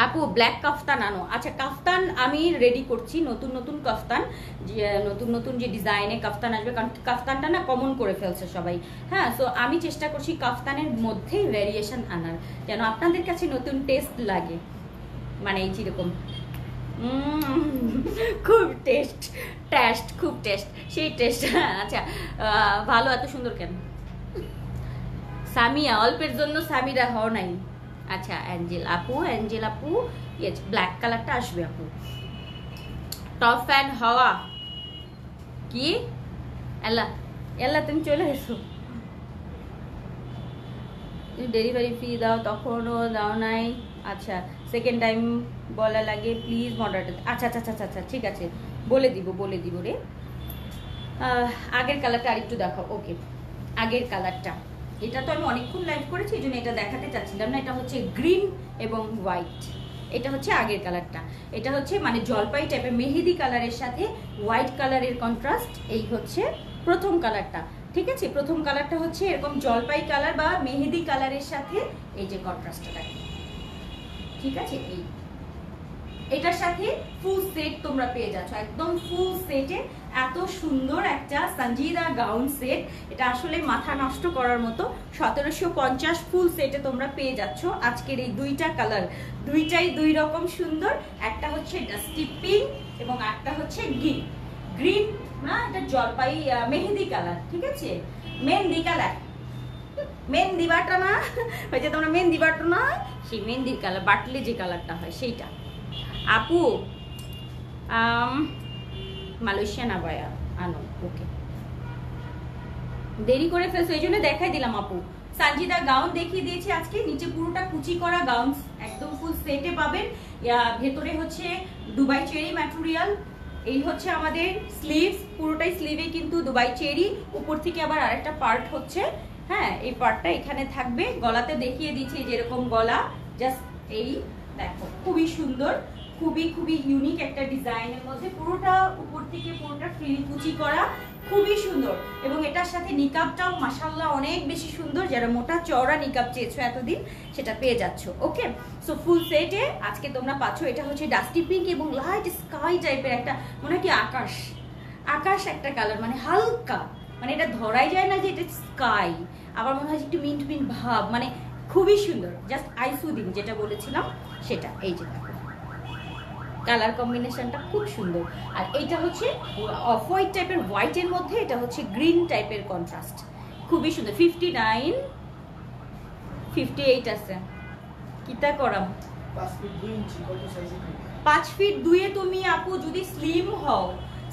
আপু ব্ল্যাক কাফতান আনো। আচ্ছা কাফতান আমি রেডি করছি, নতুন নতুন কাফতান যে, নতুন নতুন যে ডিজাইনে কাফতান আসবে, কারণ কাফতানটা না কমন করে ফেলছে সবাই। হ্যাঁ সো আমি চেষ্টা করছি কাফতানের মধ্যেই ভ্যারিয়েশন আনার, যেন আপনাদের কাছে নতুন টেস্ট লাগে। মানে এই যেরকম খুব টেস্ট টেস্ট খুব টেস্ট সেই টেস্ট আচ্ছা ভালো, এত সুন্দর কেন? সামিয়া, অল্পের জন্য সামিরা হও নাই। আচ্ছা অ্যাঞ্জেল আপু অ্যাঞ্জেল আপু ইয়েস ব্ল্যাক কালারটা আসবে আপু। টপ ফ্যান হওয়া কি? এল্লা এল্লা তুমি চলে এসো। ডেলিভারি ফি দাও, তখনও দাও নাই। আচ্ছা সেকেন্ড টাইম বলা লাগে প্লিজ মডারেট আচ্ছা আচ্ছা আচ্ছা আচ্ছা ঠিক আছে। বলে দিব বলে দিব রে। আগের কালারটা আরেকটু দেখাও। ওকে আগের কালারটা এটা তো আমি অনেকক্ষণ লাইভ করেছি, এই জন্য এটা দেখাতে চাচ্ছিলাম না। এটা হচ্ছে গ্রিন এবং হোয়াইট এটা হচ্ছে আগের কালারটা এটা হচ্ছে মানে জলপাই টাইপের মেহেদি কালারের সাথে হোয়াইট কালারের কন্ট্রাস্ট এই হচ্ছে প্রথম কালারটা ঠিক আছে? প্রথম কালারটা হচ্ছে এরকম জলপাই কালার বা মেহেদি কালারের সাথে এই যে কন্ট্রাস্টটা ঠিক আছে? এই এটার সাথে ফুল সেট তোমরা পেয়ে যাচ্ছ। একদম ফুল সেটে এত সুন্দর একটা সঞ্জিদা গাউন সেট এটা আসলে মাথা নষ্ট করার মতো। সতেরোশো পঞ্চাশ ফুল সেটে তোমরা পেয়ে যাচ্ছ। আজকের এই দুইটা কালার দুইটাই দুই রকম সুন্দর। একটা হচ্ছে ডাস্টি পিঙ্ক এবং একটা হচ্ছে গ্রিন গ্রিন না, এটা জলপাই মেহেদি কালার ঠিক আছে? মেহেন্দি কালার মেহেন্দি বাটা না, ওই যে তোমরা মেহেন্দি বাটো না সেই মেহেন্দির কালার বাটলে যে কালারটা হয়, সেইটা। আপু মালয়েশিয়ান আবায়া আনো ওকে দেরি করে ফেলছো, এই জন্য দেখাই দিলাম আপু সানজিদা গাউন দেখিয়ে দিয়েছি আজকে, নিচে পুরোটা কুচি করা গাউন একদম ফুল সেটে পাবেন। ভেতরে হচ্ছে দুবাই চেরি ম্যাটেরিয়াল এই হচ্ছে আমাদের স্লিভস পুরোটাই স্লিভে কিন্তু দুবাই চেরি উপর থেকে আবার আরেকটা পার্ট হচ্ছে। হ্যাঁ এই পার্টটা এখানে থাকবে। গলাতে দেখিয়ে দিচ্ছি যেরকম গলা জাস্ট এই, দেখো, খুবই সুন্দর। খুবই খুবই ইউনিক একটা ডিজাইনের মধ্যে পুরোটা উপর থেকে পুরোটা ফ্রিল কুচি করা খুবই সুন্দর। এবং এটার সাথে নিকাবটাও মাসাল্লাহ অনেক বেশি সুন্দর। যারা মোটা চওড়া নিকাব চেয়েছো এতদিন, সেটা পেয়ে যাচ্ছ ওকে সো ফুল সেটে আজকে তোমরা পাচ্ছ, এটা হচ্ছে ডাস্টি পিঙ্ক এবং লাইট স্কাই টাইপের একটা, মনে হয় কি আকাশ? আকাশ একটা কালার মানে হালকা। মানে এটা ধরাই যায় না যে এটা স্কাই আবার মনে হয় একটু মিন্ট মিন্ট ভাব মানে খুবই সুন্দর। জাস্ট আইসুদিন যেটা বলেছিলাম, সেটা, এই যে দেখো। কালার কম্বিনেশনটা খুব সুন্দর। আর এইটা হচ্ছে অফ হোয়াইট টাইপের হোয়াইটের মধ্যে এটা হচ্ছে গ্রিন টাইপের কন্ট্রাস্ট খুবই সুন্দর। ফিফটি নাইন ফিফটি এইট আছে কিতা করাম পাঁচ ফিট দুয়ে তুমি আপু যদি স্লিম হও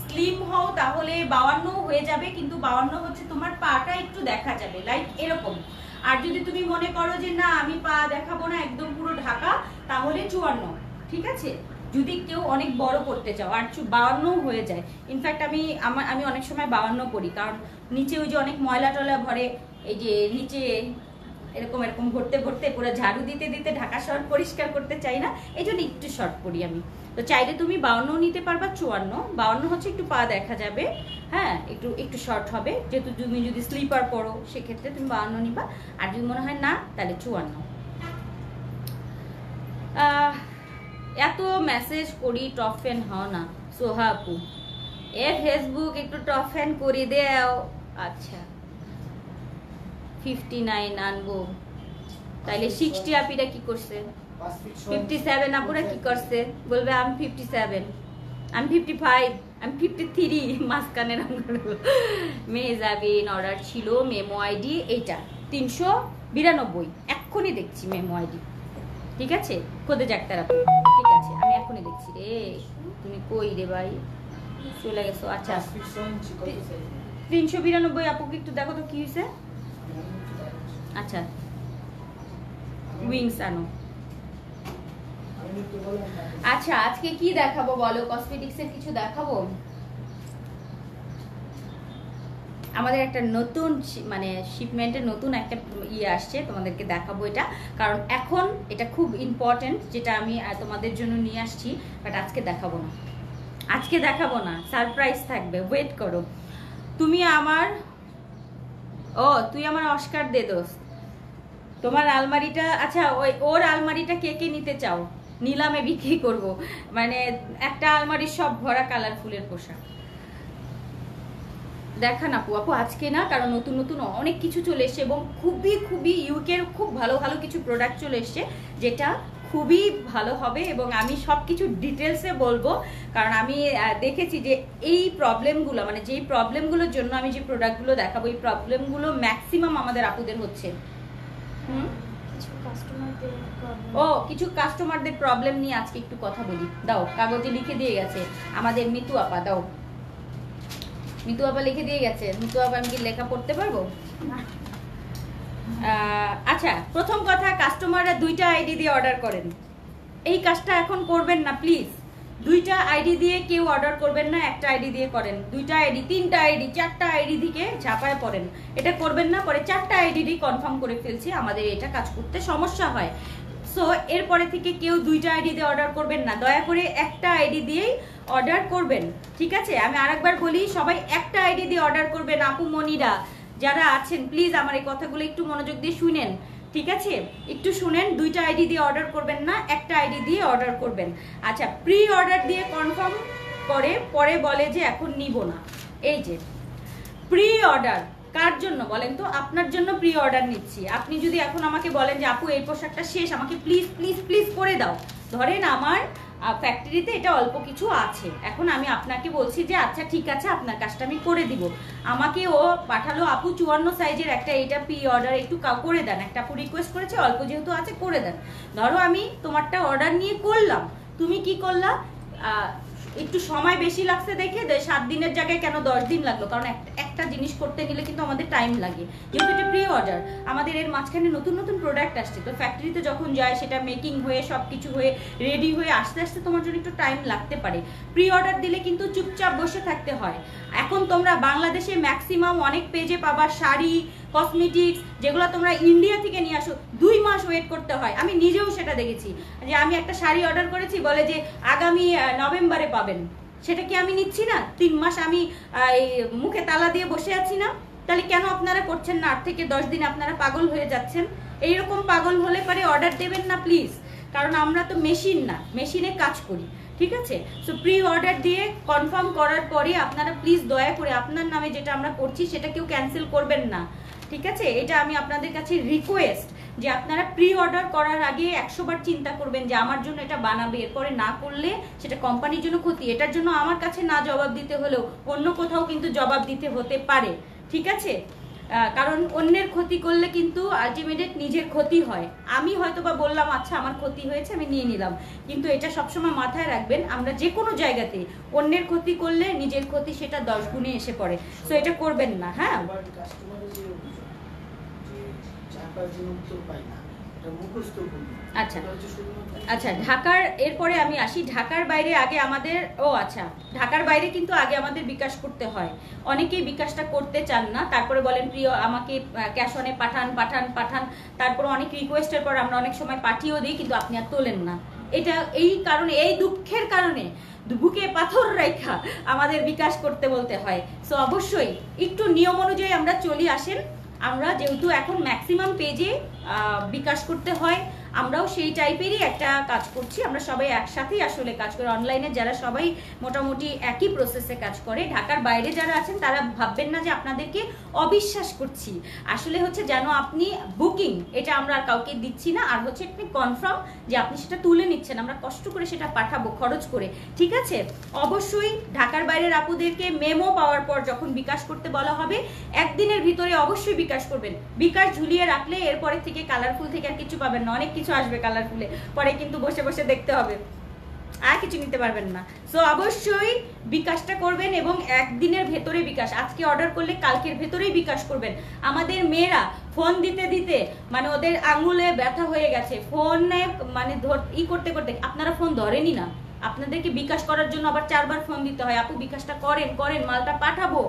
স্লিম হও তাহলে বাউান্ন হয়ে যাবে কিন্তু বাউান্ন হচ্ছে তোমার পাটা একটু দেখা যাবে লাইক এরকম। আর যদি তুমি মনে করো যে না আমি পা দেখাবো না একদম পুরো ঢাকা তাহলে চুয়ান্ন ঠিক আছে? যদি কেউ অনেক বড় করতে চাও, আর বাউান্ন হয়ে যায়। ইনফ্যাক্ট আমি আমার আমি অনেক সময় বাউান্ন করি, কারণ নিচে ওই যে অনেক ময়লা টয়লা ভরে, এই যে নিচে এরকম এরকম ভরতে ভরতে পুরো ঝাড়ু দিতে দিতে ঢাকা শর্ট পরিষ্কার করতে চাই না, এই জন্য একটু শর্ট করি আমি। তো চাইলে তুমি বাউন্ন নিতে পারবা, চুয়ান্ন। বাউন্ন হচ্ছে একটু পা দেখা যাবে হ্যাঁ একটু একটু শর্ট হবে। যেহেতু তুমি যদি স্লিপার পরো, সেক্ষেত্রে তুমি বাউন্ন নিবা। আর যদি মনে হয় না, তাহলে চুয়ান্ন। এত মেসেজ করি টপ ফ্যান হও না। সোহা আপু এ ফেসবুক একটু টপ ফ্যান করে দেও। আচ্ছা ফিফটি নাইন আনব। তাইলে সিক্সটি আপিরা কি করছে? ফিফটি সেভেন আপুরা কি করছে? বলবে আমি ফিফটি সেভেন আমি ফিফটি ফাইভ আমি ফিফটি থ্রি মাঝখানে মেয়ে যাবেন অর্ডার ছিল মেমো আইডি এইটা। তিনশো বিরানব্বই। এক্ষুনি দেখছি মেমো আইডি ঠিক আছে? কোদে যাক তারা। ঠিক আছে, আমি এখনই দেখছি রে। তুমি কই রে ভাই? চলে গেছো আচ্ছা। তিনশো বিরানব্বই আপুকে একটু দেখো তো কি হয়েছে আচ্ছা। উইংস আনো। আচ্ছা আজকে কি দেখাবো বলো? কসমেটিক্স এর কিছু দেখাবো? আমাদের একটা নতুন মানে শিপমেন্টের নতুন একটা ইয়ে আসছে, তোমাদেরকে দেখাবো এটা। কারণ এখন এটা খুব ইম্পর্টেন্ট যেটা আমি তোমাদের জন্য নিয়ে আসছি বাট আজকে দেখাবো না। আজকে দেখাবো না সারপ্রাইজ থাকবে ওয়েট করো। তুমি আমার, ও, তুই আমার অস্কার দে দোস্ত। তোমার আলমারিটা আচ্ছা ওই, ওর আলমারিটা কে কে নিতে চাও? নিলামে বিক্রি করব। মানে একটা আলমারির সব ভরা কালারফুলের পোশাক। দেখান আপু। আপু আজকে না কারণ নতুন নতুন অনেক কিছু চলে এসছে এবং খুবই খুবই ইউকের খুব ভালো ভালো কিছু প্রোডাক্ট চলে এসছে যেটা খুবই ভালো হবে এবং আমি সব কিছু ডিটেলসে বলব। কারণ আমি দেখেছি যে এই প্রবলেমগুলো মানে যেই প্রবলেমগুলোর জন্য আমি যে প্রোডাক্টগুলো দেখাবো এই প্রবলেমগুলো ম্যাক্সিমাম আমাদের আপুদের হচ্ছে। হুম? ও কিছু কাস্টমারদের প্রবলেম নিয়ে আজকে একটু কথা বলি। দাও কাগজে লিখে দিয়ে গেছে। আমাদের মিতু আপা দাও। মিতু আপা লিখে দিয়ে গেছে। মিতু আপা আমি কি লেখা পড়তে পারব? আচ্ছা প্রথম কথা কাস্টমাররা দুইটা আইডি দিয়ে অর্ডার করেন। এই কাজটা এখন করবেন না প্লিজ দুইটা আইডি দিয়ে কেউ অর্ডার করবেন না, একটা আইডি দিয়ে করেন। দুইটা আইডি তিনটা আইডি চারটা আইডি থেকে ঝাঁপায় পড়েন। এটা করবেন না, পরে চারটা আইডি কনফার্ম করে ফেলছি, আমাদের এটা কাজ করতে সমস্যা হয়। সো এরপরে থেকে কেউ দুইটা আইডি দিয়ে অর্ডার করবেন না। দয়া করে একটা আইডি দিয়েই অর্ডার করবেন। ঠিক আছে? আমি আরেকবার বলি, সবাই একটা আইডি দিয়ে অর্ডার করবেন আপু, মনিরা। যারা আছেন প্লিজ আমার এই কথাগুলো একটু মনোযোগ দিয়ে শুনেন। ঠিক আছে? একটু শুনেন, দুইটা আইডি দিয়ে অর্ডার করবেন না, একটা আইডি দিয়ে অর্ডার করবেন। আচ্ছা প্রি অর্ডার দিয়ে কনফার্ম করে, পরে বলে যে এখন নিব না। এই যে প্রি অর্ডার কার জন্য বলেন তো? আপনার জন্য প্রি অর্ডার নিচ্ছি। আপনি যদি এখন আমাকে বলেন যে, আপু, এই পোশাকটা শেষ, আমাকে প্লিজ প্লিজ প্লিজ করে দাও। ধরেন আমার ফ্যাক্টরিতে এটা অল্প কিছু আছে। এখন আমি আপনাকে বলছি যে আচ্ছা ঠিক আছে, আপনার কাজটা আমি করে দিব। আমাকে ও পাঠালো, আপু, চুয়ান্ন সাইজের একটা এটা প্রি অর্ডার একটু করে দেন। একটা আপু রিকোয়েস্ট করেছে, অল্প যেহেতু আছে, করে দেন। ধরো আমি তোমারটা অর্ডার নিয়ে করলাম। তুমি কি করলা? একটু সময় বেশি লাগছে দেখে সাত দিনের জায়গায় কেন দশ দিন লাগল? কারণ এক- একটা জিনিস করতে গেলে কিন্তু আমাদের টাইম লাগে। যেহেতু এটা প্রি অর্ডার আমাদের এর মাঝখানে নতুন নতুন প্রোডাক্ট আসছে। তো ফ্যাক্টরিতে যখন যায়, সেটা মেকিং হয়ে সব কিছু হয়ে রেডি হয়ে, আস্তে আস্তে তোমার জন্য একটু টাইম লাগতে পারে। প্রি অর্ডার দিলে কিন্তু চুপচাপ বসে থাকতে হয়। এখন তোমরা বাংলাদেশে ম্যাক্সিমাম অনেক পেজে পাবা, শাড়ি কসমেটিক্স যেগুলো তোমরা ইন্ডিয়া থেকে নিয়ে আসো, দুই মাস ওয়েট করতে হয়। আমি নিজেও সেটা দেখেছি। যে আমি একটা শাড়ি অর্ডার করেছি, বলে যে আগামী নভেম্বরে পাবেন। সেটা কি আমি নিচ্ছি না? তিন মাস আমি এই মুখে তালা দিয়ে বসে আছি না? তাহলে কেন আপনারা করছেন না? আট থেকে দশ দিন আপনারা পাগল হয়ে যাচ্ছেন? এইরকম পাগল হলে পরে অর্ডার দেবেন না প্লিজ কারণ আমরা তো মেশিন না। মেশিনে কাজ করি। ঠিক আছে? সো প্রি অর্ডার দিয়ে কনফার্ম করার পরে আপনারা প্লিজ দয়া করে আপনার নামে যেটা আমরা করছি সেটা কেউ ক্যান্সেল করবেন না। ঠিক আছে? এটা আমি আপনাদের কাছে রিকোয়েস্ট যে আপনারা প্রি অর্ডার করার আগে একশো বার চিন্তা করবেন যে আমার জন্য এটা বানাবে, এরপরে না করলে সেটা কোম্পানির জন্য ক্ষতি, এটার জন্য আমার কাছে না জবাব দিতে হলেও অন্য কোথাও কিন্তু জবাব দিতে হতে পারে। ঠিক আছে? কারণ অন্যের ক্ষতি করলে কিন্তু আলটিমেটেড নিজের ক্ষতি হয়। আমি হয়তো বা বললাম আচ্ছা আমার ক্ষতি হয়েছে আমি নিয়ে নিলাম। কিন্তু এটা সবসময় মাথায় রাখবেন আমরা যে কোনো জায়গাতে অন্যের ক্ষতি করলে নিজের ক্ষতি সেটা দশ গুণে এসে পড়ে। সো এটা করবেন না হ্যাঁ? আচ্ছা। আচ্ছা ঢাকার, এরপরে আমি আসি। ঢাকার বাইরে আগে আমাদের, ও আচ্ছা ঢাকার বাইরে কিন্তু আগে আমাদের বিকাশ করতে হয়। অনেকেই বিকাশটা করতে চান না। তারপরে বলেন, প্রিয়, আমাকে ক্যাশ অনে পাঠান পাঠান পাঠান। তারপরে অনেক রিকোয়েস্টের পর আমরা অনেক সময় পাঠিয়েও দিই, কিন্তু আপনি আর তোলেন না। এটা এই কারণে, এই দুঃখের কারণে বুকে পাথর রেখা আমাদের বিকাশ করতে বলতে হয়। সো অবশ্যই, একটু নিয়ম অনুযায়ী আমরা চলি আসেন। আমরা যেহেতু এখন ম্যাক্সিমাম পেজে বিকাশ করতে হয়। আমরাও সেই টাইপেরই একটা কাজ করছি। আমরা সবাই একসাথেই আসলে কাজ করি। অনলাইনে যারা সবাই মোটামুটি একই প্রসেসে কাজ করে, ঢাকার বাইরে যারা আছেন, তারা ভাববেন না যে আপনাদেরকে অবিশ্বাস করছি। আসলে হচ্ছে যেন আপনি বুকিং এটা আমরা আর কাউকে দিচ্ছি না। আর হচ্ছে আপনি কনফার্ম যে আপনি সেটা তুলে নিচ্ছেন। আমরা কষ্ট করে সেটা পাঠাবো খরচ করে। ঠিক আছে? অবশ্যই ঢাকার বাইরের আপুদেরকে মেমো পাওয়ার পর যখন বিকাশ করতে বলা হবে, একদিনের ভিতরে অবশ্যই বিকাশ করবেন। বিকাশ ঝুলিয়ে রাখলে এরপরে থেকে কালারফুল থেকে আর কিছু পাবেন না। অনেক কিছু আসবে কালারফুলে পরে কিন্তু বসে বসে দেখতে হবে। আর কিছু নিতে পারবেন না। সো অবশ্যই বিকাশটা করবেন এবং একদিনের ভেতরে বিকাশ। আজকে অর্ডার করলে কালকের ভেতরেই বিকাশ করবেন। আমাদের মেয়েরা ফোন দিতে দিতে মানে ওদের আঙুলে ব্যথা হয়ে গেছে। ফোনে মানে ধর, ই করতে করতে, আপনারা ফোন ধরেনই না। আপনাদেরকে বিকাশ করার জন্য আবার চারবার ফোন দিতে হয়। আপু, বিকাশটা করেন করেন, মালটা পাঠাবো।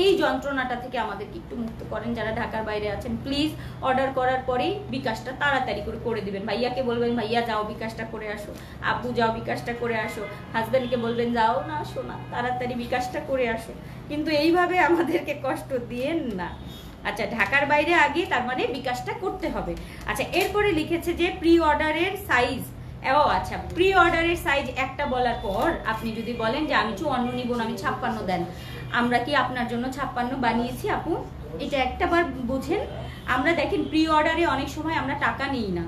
এই যন্ত্রণাটা থেকে আমাদেরকে একটু মুক্ত করেন। যারা ঢাকার বাইরে আছেন প্লিজ অর্ডার করার পরেই বিকাশটা তাড়াতাড়ি করে করে দিবেন। ভাইয়াকে বলবেন, ভাইয়া, যাও বিকাশটা করে আসো। আপু যাও বিকাশটা করে আসো। হাজব্যান্ডকে বলবেন, যাও না আসো না তাড়াতাড়ি বিকাশটা করে আসো। কিন্তু এইভাবে আমাদেরকে কষ্ট দিয়েন না। আচ্ছা ঢাকার বাইরে আগে তার মানে বিকাশটা করতে হবে। আচ্ছা এরপরে লিখেছে যে প্রি অর্ডারের সাইজ ও আচ্ছা প্রি অর্ডারের সাইজ একটা বলার পর আপনি যদি বলেন যে আমি চুয়ান্ন নিব না, আমি ছাপ্পান্ন দেন। আমরা কি আপনার জন্য ছাপ্পান্ন বানিয়েছি, আপু? এটা একটা বার বুঝেন। আমরা দেখেন প্রি অর্ডারে অনেক সময় আমরা টাকা নিই না।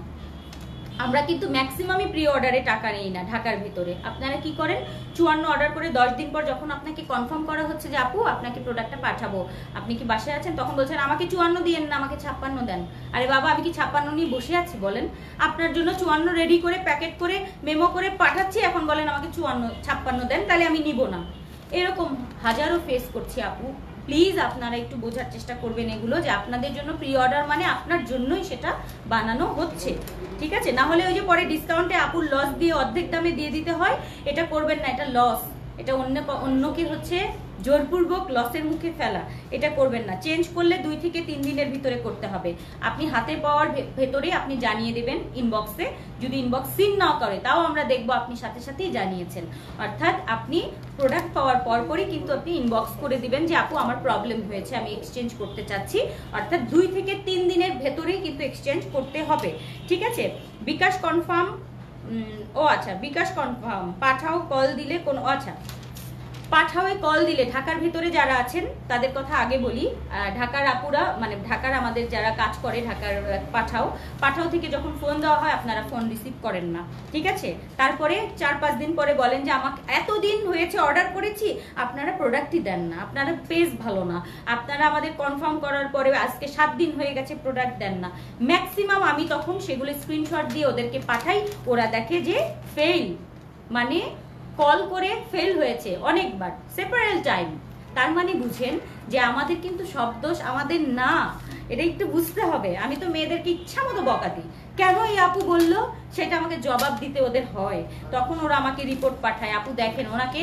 আমরা কিন্তু ম্যাক্সিমামই প্রি অর্ডারে টাকা নেই না ঢাকার ভিতরে। আপনারা কি করেন? চুয়ান্ন অর্ডার করে দশ দিন পর যখন আপনাকে কনফার্ম করা হচ্ছে যে, আপু, আপনাকে প্রোডাক্টটা পাঠাবো, আপনি কি বাসায় আছেন? তখন বলছেন, আমাকে চুয়ান্ন দিয়েন না, আমাকে ছাপ্পান্ন দেন। আরে বাবা, আমি কি ছাপ্পান্ন নিয়ে বসে আছি, বলেন? আপনার জন্য চুয়ান্ন রেডি করে প্যাকেট করে মেমো করে পাঠাচ্ছি, এখন বলেন আমাকে চুয়ান্ন, ছাপ্পান্ন দেন, তাহলে আমি নিব না। এরকম হাজারো ফেস করছি আপু। প্লিজ আপনারা একটু বোঝার চেষ্টা করবেন এগুলো যে আপনাদের জন্য প্রি অর্ডার মানে আপনার জন্যই সেটা বানানো হচ্ছে। ঠিক আছে? না হলে ওই যে পরে ডিসকাউন্টে আপুর লস দিয়ে অর্ধেক দামে দিয়ে দিতে হয়, এটা করবেন না, এটা লস এটা অন্য অন্যকে হচ্ছে? জোরপূর্বক লসের মুখে ফেলা। এটা করবেন না। চেঞ্জ করলে দুই থেকে তিন দিনের ভিতরে করতে হবে। আপনি হাতে পাওয়ার ভেতরে আপনি জানিয়ে দেবেন ইনবক্সে যদি ইনবক্স সিন না করে, তাও আমরা দেখব আপনি সাথে সাথেই জানিয়েছেন। অর্থাৎ আপনি প্রোডাক্ট পাওয়ার পরপরই কিন্তু আপনি ইনবক্স করে দিবেন যে, আপু, আমার প্রবলেম হয়েছে, আমি এক্সচেঞ্জ করতে চাচ্ছি। অর্থাৎ দুই থেকে তিন দিনের ভেতরেই কিন্তু এক্সচেঞ্জ করতে হবে। ঠিক আছে? বিকাশ কনফার্ম ও আচ্ছা বিকাশ কনফার্ম পাঠাও কল দিলে কোন আচ্ছা। পাঠাওয়ে কল দিলে, ঢাকার ভিতরে যারা আছেন, তাদের কথা আগে বলি। ঢাকার আপুরা মানে ঢাকার আমাদের যারা কাজ করে, ঢাকার পাঠাও। পাঠাও থেকে যখন ফোন দেওয়া হয়, আপনারা ফোন রিসিভ করেন না। ঠিক আছে? তারপরে চার পাঁচ দিন পরে বলেন যে, আমাকে এতদিন হয়েছে অর্ডার করেছি, আপনারা প্রোডাক্টই দেন না। আপনারা পেজ ভালো না। আপনারা আমাদের কনফার্ম করার পরে আজকে সাত দিন হয়ে গেছে প্রোডাক্ট দেন না। ম্যাক্সিমাম আমি তখন সেগুলো স্ক্রিনশট দিয়ে ওদেরকে পাঠাই। ওরা দেখে যে ফেল মানে কল করে ফেল হয়েছে অনেকবার সেপারেল টাইম তার মানে বুঝেন যে আমাদের কিন্তু সব দোষ আমাদের না। এটা একটু বুঝতে হবে। আমি তো মেয়েদেরকে ইচ্ছা মতো বকা দিই কেন এই আপু বলল? সেটা আমাকে জবাব দিতে ওদের হয়। তখন ওরা আমাকে রিপোর্ট পাঠায়। আপু দেখেন, ওনাকে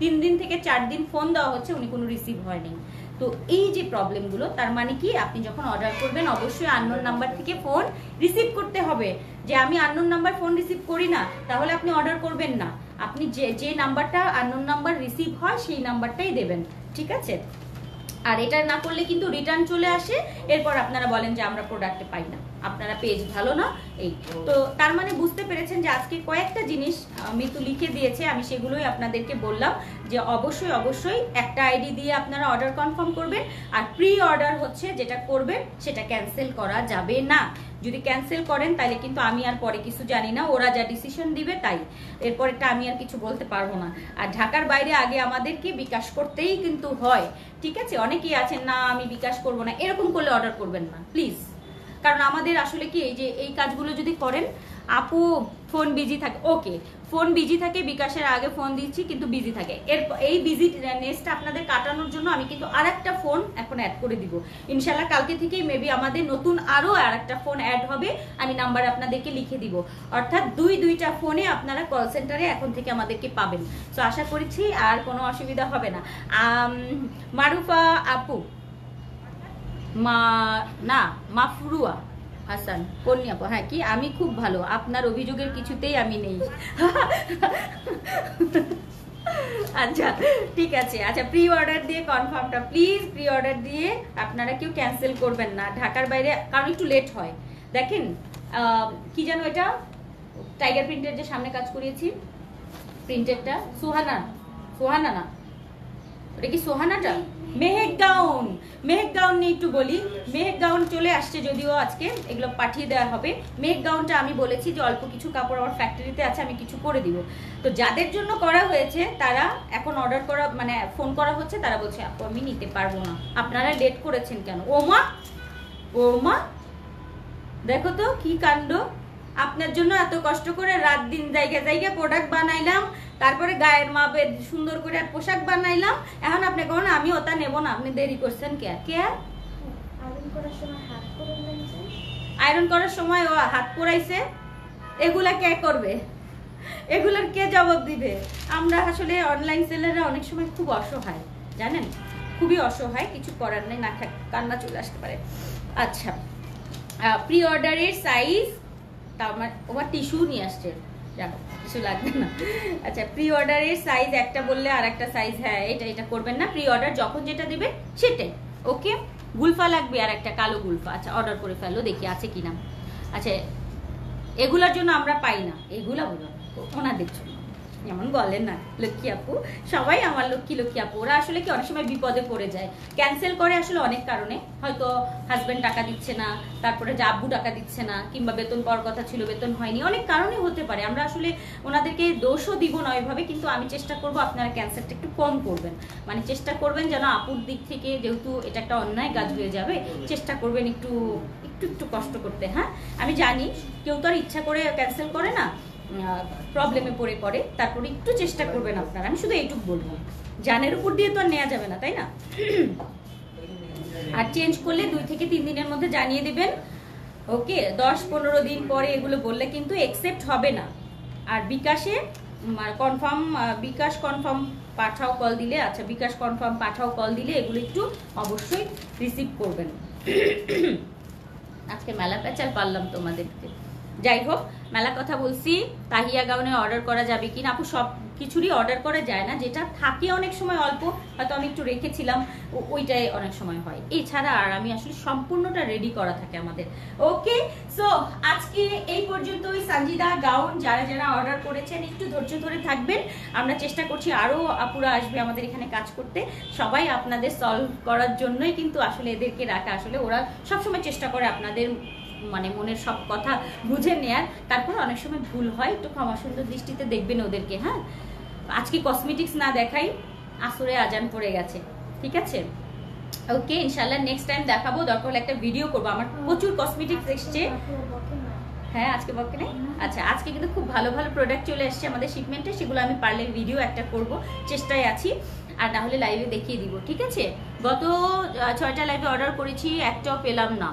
তিন দিন থেকে চার দিন ফোন দেওয়া হচ্ছে, উনি কোনো রিসিভ হয়নি। তো এই যে প্রবলেমগুলো তার মানে কি? আপনি যখন অর্ডার করবেন, অবশ্যই আননোন নাম্বার থেকে ফোন রিসিভ করতে হবে। যে আমি আননোন নাম্বার ফোন রিসিভ করি না, তাহলে আপনি অর্ডার করবেন না। আপনি যে যে নাম্বারটা আননোন নাম্বার রিসিভ হয়, সেই নাম্বারটাই দেবেন, ঠিক আছে? আর এটা না করলে কিন্তু রিটার্ন চলে আসে, এরপর আপনারা বলেন যে আমরা প্রোডাক্টে পাই না। আপনারা পেজ ভালো না? এই। তো তার মানে বুঝতে পেরেছেন যে আজকে কয়েকটা জিনিস মিতু লিখে দিয়েছে আমি সেগুলোই আপনাদেরকে বললাম যে অবশ্যই অবশ্যই একটা আইডি দিয়ে আপনারা অর্ডার কনফার্ম করবেন আর প্রি অর্ডার হচ্ছে যেটা করবেন সেটা ক্যান্সেল করা যাবে না। যদি ক্যান্সেল করেন তাহলে কিন্তু আমি আর পরে কিছু জানি না ওরা যা ডিসিশন দিবে তাই। এরপরেটা আমি আর কিছু বলতে পারব না। আর ঢাকার বাইরে আগে আমাদেরকে বিকাশ করতেই কিন্তু হয় ঠিক আছে? অনেকেই আছেন না আমি বিকাশ করব না। এরকম করলে অর্ডার করবেন না প্লিজ কারণ আমাদের আসলে কি, এই যে এই কাজগুলো যদি করেন, আপু ফোন বিজি থাকে ওকে ফোন বিজি থাকে, বিকাশের আগে ফোন দিচ্ছি, কিন্তু বিজি থাকে। এর, এই বিজি নেসটা আপনাদের কাটানোর জন্য আমি কিন্তু আর একটা ফোন এখন অ্যাড করে দিব। ইনশাল্লাহ কালকে থেকেই মেবি আমাদের নতুন আরও আর একটা ফোন অ্যাড হবে, আমি নাম্বার আপনাদেরকে লিখে দিব। অর্থাৎ দুই দুইটা ফোনে আপনারা কল সেন্টারে এখন থেকে আমাদেরকে পাবেন। তো আশা করছি আর কোনো অসুবিধা হবে না। মারুফা, আপু মা, না, মাফরুয়া, হাসান, কন্যা হ্যাঁ কি? আমি খুব ভালো। আপনার অভিযোগের কিছুতেই আমি নেই। আচ্ছা ঠিক আছে। আচ্ছা প্রি অর্ডার দিয়ে কনফার্মটা প্লিজ প্রি অর্ডার দিয়ে আপনারা কেউ ক্যান্সেল করবেন না। ঢাকার বাইরে, কারণ একটু লেট হয়। দেখেন কি যেন এটা? টাইগার প্রিন্টের যে সামনে কাজ করিয়েছি প্রিন্টেরটা সোহানা সোহানা না। ওটা কি সোহানাটা? মেহেক গাউন মেহেক গাউন নিয়ে একটু বলি। মেহেক গাউন চলে আসছে যদিও আজকে, এগুলো পাঠিয়ে দেওয়া হবে। মেহেক গাউনটা আমি বলেছি যে অল্প কিছু কাপড় আমার ফ্যাক্টরিতে আছে, আমি কিছু করে দিব। তো যাদের জন্য করা হয়েছে, তারা এখন অর্ডার করা মানে ফোন করা হচ্ছে, তারা বলছে, আপু, আমি নিতে পারব না। আপনারা লেট করেছেন কেন? ওমা ওমা, দেখো তো কি কাণ্ড। আপনার জন্য এত কষ্ট করে রাত দিন জায়গা জায়গা প্রোডাক্ট বানাইলাম তারপরে গায়ের মাপে সুন্দর করে পোশাক বানাইলাম। এখন আপনি কোন আমি ওটা নেব না আপনি দেরি করছেন কে? কে? আয়রন করার সময় ও হাত পোড়াইছে। এগুলা কে করবে? এগুলার কে জবাব দিবে? আমরা আসলে অনলাইন সেলাররা অনেক সময় খুব অসহায় জানেন? খুবই অসহায় কিছু করার নেই না কান্না চলে আসতে পারে। আচ্ছা প্রি অর্ডারের সাইজ তা আমার টিস্যু নিয়ে আসছে। কিছু লাগবে না। আচ্ছা প্রি অর্ডারের সাইজ একটা বললে সাইজ হ্যাঁ এটা এটা করবেন না। প্রি অর্ডার যখন যেটা দেবে ওকে গুলফা লাগবে আর একটা কালো গুলফা। আচ্ছা অর্ডার করে ফেলো, দেখি আছে কিনা। আচ্ছা এগুলার জন্য আমরা পাই না। এগুলা বলো। ওনাদের জন্য। যেমন বলেন না, লক্ষ্মী আপু। সবাই আমার লক্ষ্মী লক্ষ্মী আপু। ওরা আসলে কি অনেক সময় বিপদে পড়ে যায়। ক্যান্সেল করে আসলে অনেক কারণে। হয়তো হাজবেন্ড টাকা দিচ্ছে না, তারপরে যে আব্বু টাকা দিচ্ছে না, কিংবা বেতন পাওয়ার কথা ছিল, বেতন হয়নি। অনেক কারণে হতে পারে। আমরা আসলে ওনাদেরকে দোষও দিব না ওইভাবে, কিন্তু আমি চেষ্টা করব আপনারা ক্যান্সেলটা একটু কম করবেন। মানে চেষ্টা করবেন যেন আপুর দিক থেকে যেহেতু এটা একটা অন্যায় কাজ হয়ে যাবে, চেষ্টা করবেন একটু একটু একটু কষ্ট করতে হ্যাঁ? আমি জানি, কেউ তো আর ইচ্ছা করে ক্যান্সেল করে না। প্রবলেমে পড়ে পড়ে, তারপরে একটু চেষ্টা করবেন আপনারা। আমি শুধু এইটুকু বলব। জানের উপর দিয়ে তো আর নেওয়া যাবে না, তাই না? আর চেঞ্জ করলে দুই থেকে তিন দিনের মধ্যে জানিয়ে দেবেন। ওকে, দশ পনেরো দিন পরে এগুলো বললে কিন্তু একসেপ্ট হবে না। আর বিকাশে কনফার্ম বিকাশ কনফার্ম পাঠাও কল দিলে আচ্ছা বিকাশ কনফার্ম পাঠাও কল দিলে এগুলো একটু অবশ্যই রিসিভ করবেন। *coughs* আজকে মেলা পেঁচাল পারলাম তোমাদেরকে। যাই হোক মেলা কথা বলছি। তাহিয়া গাউনে অর্ডার করা যাবে কিনা? আপু, সব কিছুরই অর্ডার করা যায় না। যেটা থাকে অনেক সময় অল্প, হয়তো আমি একটু রেখেছিলাম ওইটাই অনেক সময় হয়। এছাড়া আর আমি আসলে সম্পূর্ণটা রেডি করা থাকে আমাদের। ওকে সো আজকে এই পর্যন্ত ওই সানজিদা গাউন যারা যারা অর্ডার করেছেন, একটু ধৈর্য ধরে থাকবেন। আমরা চেষ্টা করছি আরও আপুরা আসবে আমাদের এখানে কাজ করতে। সবাই আপনাদের সলভ করার জন্যই কিন্তু আসলে এদেরকে রাখা। আসলে ওরা সবসময় চেষ্টা করে আপনাদের মানে মনের সব কথা বুঝে নেয়ার। তারপর অনেক সময় ভুল হয়, একটু ক্ষমা সুন্দর দৃষ্টিতে দেখবেন ওদেরকে হ্যাঁ? আজকে কসমেটিক্স না দেখাই, আসরে আজান পড়ে গেছে, ঠিক আছে? ওকে ইনশাল্লাহ নেক্সট টাইম দেখাবো, দরকার হলে একটা ভিডিও করব। আমার প্রচুর কসমেটিক্স এসছে। হ্যাঁ আজকে বকে নেই? আচ্ছা আজকে কিন্তু খুব ভালো ভালো প্রোডাক্ট চলে এসেছে আমাদের শিপমেন্টে সেগুলো আমি পারলে ভিডিও একটা করব, চেষ্টায় আছি। আর না হলে লাইভে দেখিয়ে দিব, ঠিক আছে? গত ছয়টা লাইভে অর্ডার করেছি, একটাও পেলাম না।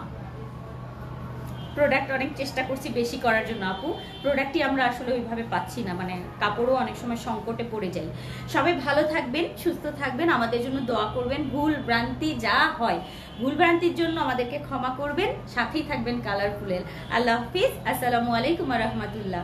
প্রোডাক্ট অনেক চেষ্টা করছি বেশি করার জন্য। আপু প্রোডাক্টটি আমরা আসলে ওইভাবে পাচ্ছি না। মানে কাপড়ও অনেক সময় সংকটে পড়ে যাই সবাই ভালো থাকবেন, সুস্থ থাকবেন, আমাদের জন্য দোয়া করবেন। ভুল ভ্রান্তি যা হয়, ভুল ভ্রান্তির জন্য আমাদেরকে ক্ষমা করবেন। সাথেই থাকবেন কালারফুলের আল্লাহ হাফিজ। আসসালামু আলাইকুম রহমতুল্লাহ।